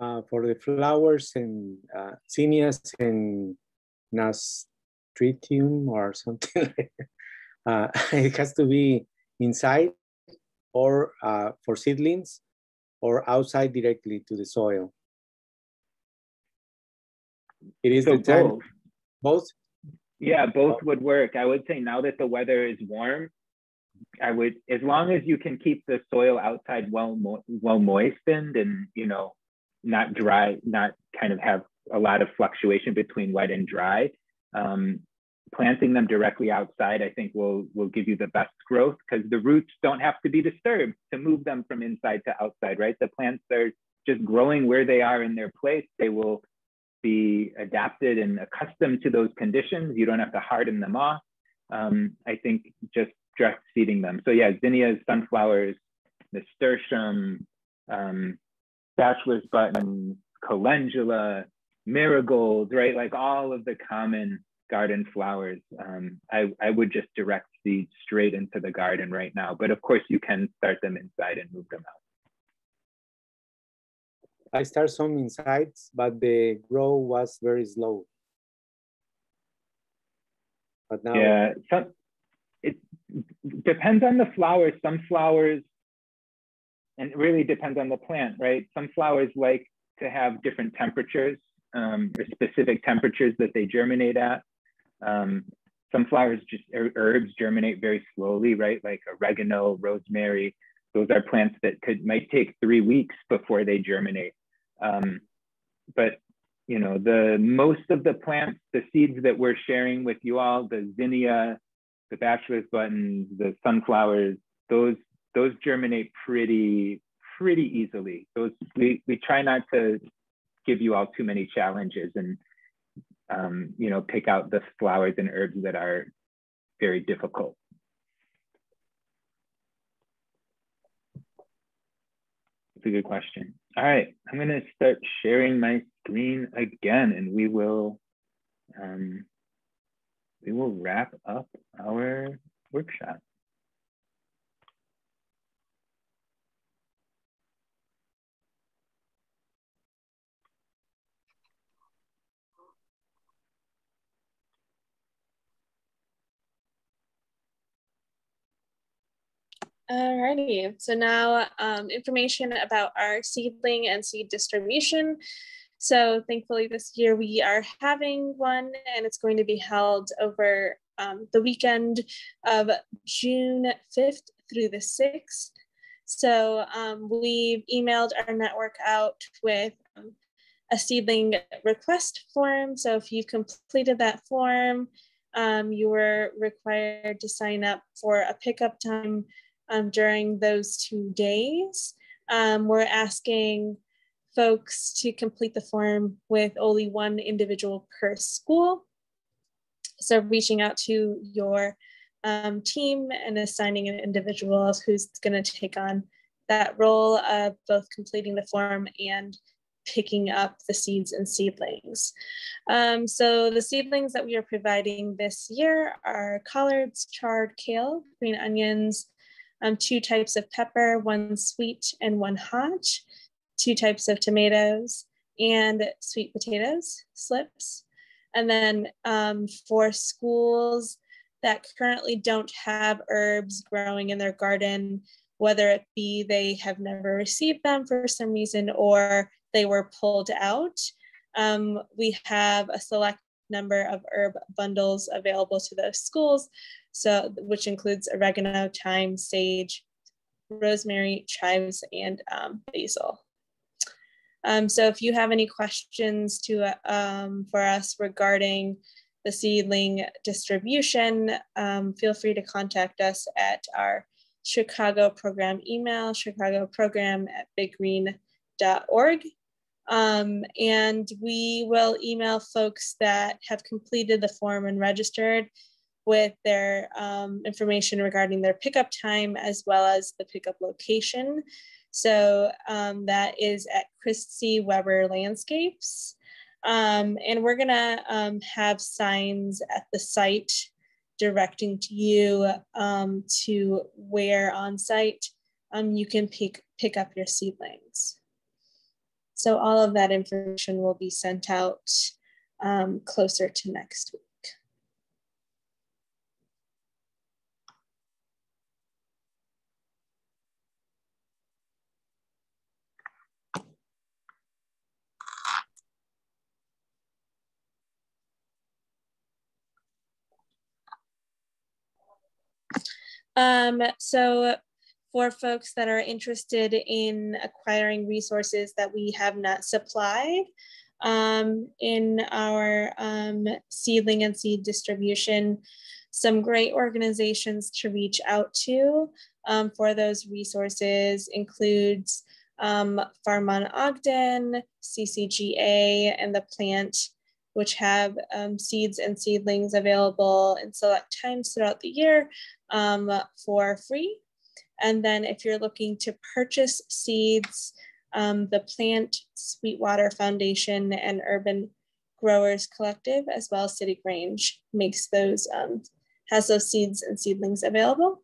[SPEAKER 6] Uh, for the flowers and uh, zinnias and nasturtium or [laughs] something uh, [laughs] it has to be inside or uh, for seedlings or outside directly to the soil. It is
[SPEAKER 3] so
[SPEAKER 6] the time.
[SPEAKER 3] Both.
[SPEAKER 6] Both?
[SPEAKER 3] Yeah, both would work. I would say now that the weather is warm, I would, as long as you can keep the soil outside well, mo well moistened and, you know, not dry, not kind of have a lot of fluctuation between wet and dry. Um, planting them directly outside, I think will, will give you the best growth because the roots don't have to be disturbed to move them from inside to outside, right? The plants are just growing where they are in their place. They will be adapted and accustomed to those conditions. You don't have to harden them off. Um, I think just direct seeding them. So yeah, zinnias, sunflowers, nasturtium, um, bachelor's buttons, calendula, marigolds, right? Like all of the common garden flowers. Um, I, I would just direct seed straight into the garden right now. But of course you can start them inside and move them out.
[SPEAKER 6] I start some inside, but the grow was very slow. But now,
[SPEAKER 3] yeah, some, it depends on the flowers. Some flowers, and it really depends on the plant, right? Some flowers like to have different temperatures um, or specific temperatures that they germinate at. Um, some flowers just herbs germinate very slowly, right? Like oregano, rosemary. Those are plants that could might take three weeks before they germinate. Um, but you know, the most of the plants, the seeds that we're sharing with you all, the zinnia, the bachelor's buttons, the sunflowers, those those germinate pretty pretty easily. Those we we try not to give you all too many challenges and um, you know pick out the flowers and herbs that are very difficult. It's a good question. All right, I'm gonna start sharing my screen again and we will, um, we will wrap up our workshop.
[SPEAKER 1] Alrighty, so now um, information about our seedling and seed distribution. So thankfully this year we are having one and it's going to be held over um, the weekend of June 5th through the 6th. So um, we've emailed our network out with um, a seedling request form. So if you've completed that form, um, you were required to sign up for a pickup time um, during those two days. Um, we're asking folks to complete the form with only one individual per school. So reaching out to your um, team and assigning an individual who's going to take on that role of both completing the form and picking up the seeds and seedlings. Um, so the seedlings that we are providing this year are collards, chard, kale, green onions, um, two types of pepper, one sweet and one hot, two types of tomatoes, and sweet potatoes, slips. And then um, for schools that currently don't have herbs growing in their garden, whether it be they have never received them for some reason or they were pulled out, um, we have a select number of herb bundles available to those schools so which includes oregano, thyme, sage, rosemary, chives, and um, basil. Um, so if you have any questions to um, for us regarding the seedling distribution, um, feel free to contact us at our Chicago program email, chicago program at biggreen.org. Um, and we will email folks that have completed the form and registered with their um, information regarding their pickup time as well as the pickup location. So um, that is at Christy Webber Landscapes. Um, and we're gonna um, have signs at the site directing to you um, to where on site um, you can pick, pick up your seedlings. So all of that information will be sent out closer to next week. Um, so for folks that are interested in acquiring resources that we have not supplied um, in our um, seedling and seed distribution, some great organizations to reach out to um, for those resources includes um, Farm on Ogden, CCGA, and the plant which have um, seeds and seedlings available in select times throughout the year um, for free. And then if you're looking to purchase seeds, um, the Plant Sweetwater Foundation and Urban Growers Collective, as well as City Grange, makes those, um, has those seeds and seedlings available.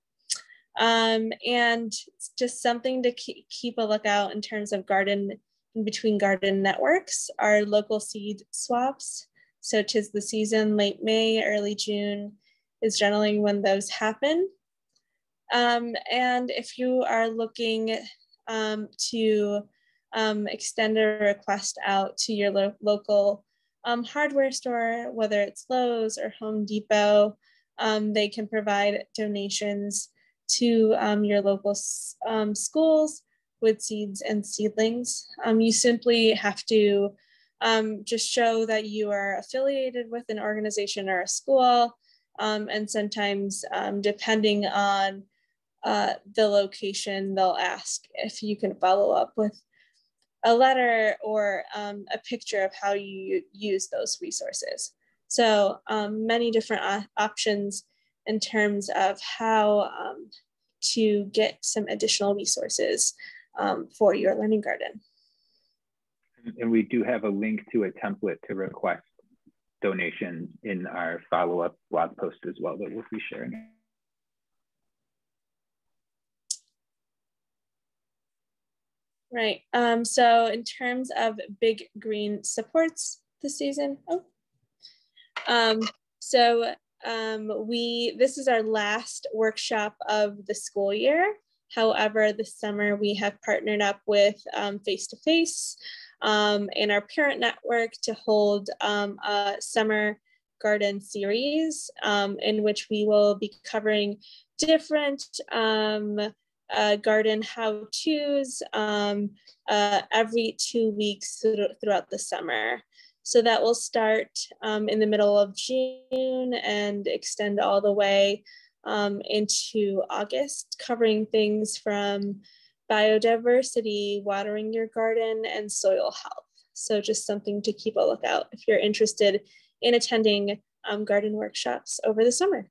[SPEAKER 1] Um, and it's just something to keep a lookout in terms of garden in between garden networks are local seed swaps. So tis the season, late May, early June is generally when those happen. Um, and if you are looking um, to um, extend a request out to your lo local um, hardware store, whether it's Lowe's or Home Depot, um, they can provide donations to um, your local schools with seeds and seedlings. You simply have to just show that you are affiliated with an organization or a school. Um, and sometimes, um, depending on uh, the location, they'll ask if you can follow up with a letter or um, a picture of how you use those resources. So um, many different options in terms of how to get some additional resources um, for your learning garden.
[SPEAKER 3] And we do have a link to a template to request donations in our follow-up blog post as well that we'll be sharing.
[SPEAKER 1] Right. Um, so in terms of Big Green supports this season, oh, um, so um, we this is our last workshop of the school year. However, this summer we have partnered up with Face to Face and our parent network to hold um, a summer garden series um, in which we will be covering different um, uh, garden how-tos um, uh, every two weeks throughout the summer. So that will start um, in the middle of June and extend all the way um, into August, covering things from biodiversity, watering your garden, and soil health. So just something to keep a lookout if you're interested in attending um, garden workshops over the summer.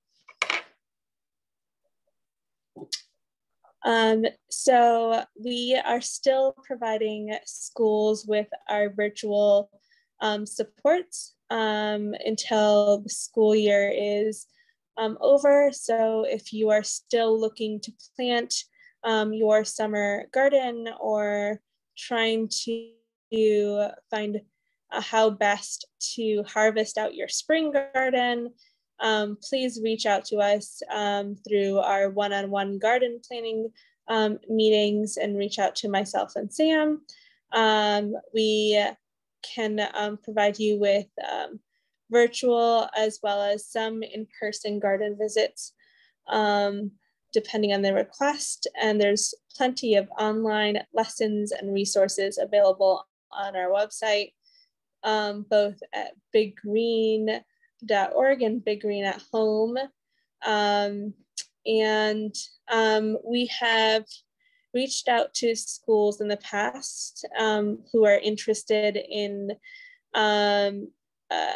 [SPEAKER 1] Um, so we are still providing schools with our virtual um, supports um, until the school year is um, over. So if you are still looking to plant um, your summer garden or trying to find how best to harvest out your spring garden, um, please reach out to us um, through our one-on-one garden planning um, meetings and reach out to myself and Sam. Um, we can um, provide you with um, virtual as well as some in-person garden visits depending on the request. And there's plenty of online lessons and resources available on our website, um, both at biggreen.org and Big Green at Home. Um, and um, we have reached out to schools in the past um, who are interested in um, uh,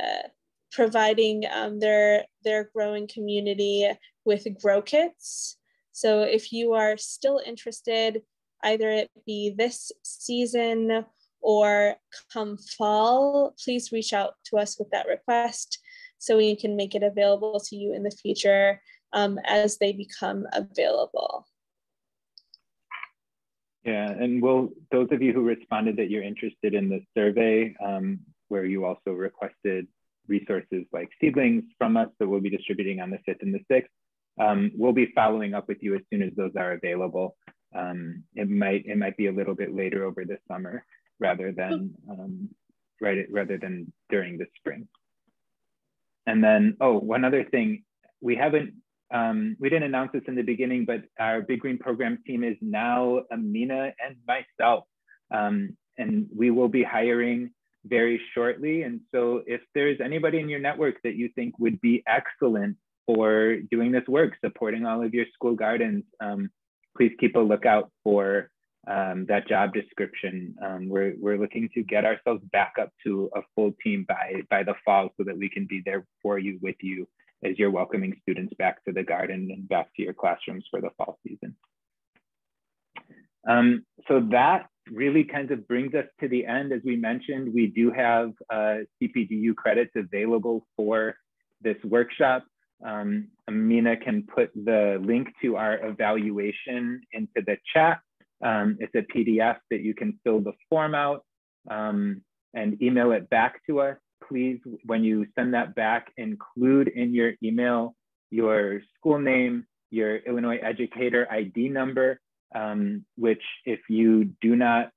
[SPEAKER 1] uh, providing um, their, their growing community with grow kits. So if you are still interested, either it be this season or come fall, please reach out to us with that request so we can make it available to you in the future um, as they become available.
[SPEAKER 3] Yeah, and we'll, those of you who responded that you're interested in the survey, um, where you also requested resources like seedlings from us that we'll be distributing on the 5th and the 6th, um, we'll be following up with you as soon as those are available. Um, it might it might be a little bit later over the summer rather than um, right rather than during the spring. And then oh one other thing we haven't um, we didn't announce this in the beginning, but our Big Green program team is now Amina and myself, um, and we will be hiring very shortly. And so if there's anybody in your network that you think would be excellent for doing this work, supporting all of your school gardens, um, please keep a lookout for um, that job description. Um, we're, we're looking to get ourselves back up to a full team by, by the fall so that we can be there for you, with you, as you're welcoming students back to the garden and back to your classrooms for the fall season. Um, so that really kind of brings us to the end. As we mentioned, we do have uh, CPDU credits available for this workshop. Um, Amina can put the link to our evaluation into the chat. Um, it's a PDF that you can fill the form out um, and email it back to us. Please, when you send that back, include in your email your school name, your Illinois educator ID number, um, which if you do not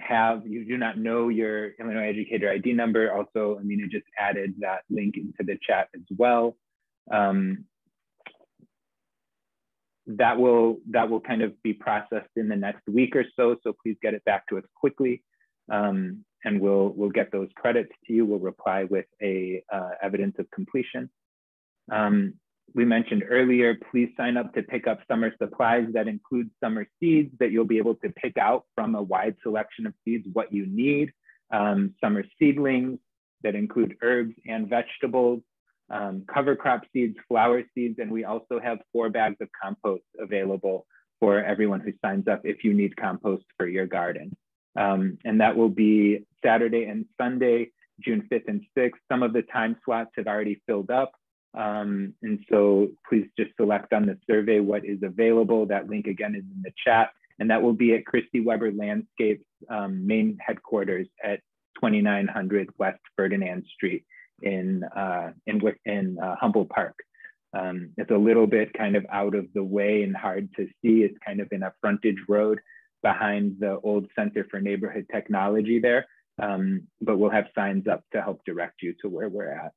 [SPEAKER 3] have, you do not know your Illinois educator ID number, also Amina just added that link into the chat as well um, that will that will kind of be processed in the next week or so. So please get it back to us quickly, um, and we'll we'll get those credits to you. We'll reply with a uh, evidence of completion. Um, we mentioned earlier, please sign up to pick up summer supplies that include summer seeds that you'll be able to pick out from a wide selection of seeds what you need. Um, summer seedlings that include herbs and vegetables, um, cover crop seeds, flower seeds, and we also have four bags of compost available for everyone who signs up if you need compost for your garden. Um, and that will be Saturday and Sunday, June 5th and 6th. Some of the time slots have already filled up. Um, and so please just select on the survey what is available. That link again is in the chat. And that will be at Christy Webber Landscapes um, main headquarters at 2900 West Ferdinand Street in uh, in in uh, Humboldt Park. Um, it's a little bit kind of out of the way and hard to see. It's kind of in a frontage road behind the old Center for Neighborhood Technology there. Um, but we'll have signs up to help direct you to where we're at.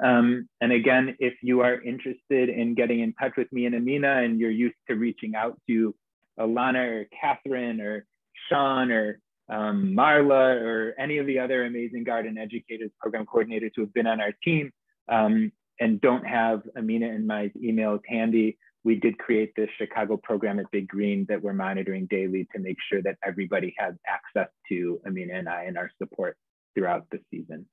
[SPEAKER 3] Um, and again, if you are interested in getting in touch with me and Amina and you're used to reaching out to Alana or Catherine or Sean or um, Marla or any of the other amazing garden educators, program coordinators who have been on our team um, and don't have Amina and my emails handy, we did create this Chicago program at Big Green that we're monitoring daily to make sure that everybody has access to Amina and I and our support throughout the season.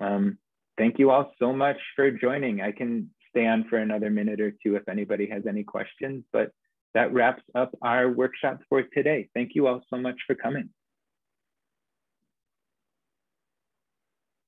[SPEAKER 3] Um, thank you all so much for joining. I can stay on for another minute or two if anybody has any questions, but that wraps up our workshop for today. Thank you all so much for coming.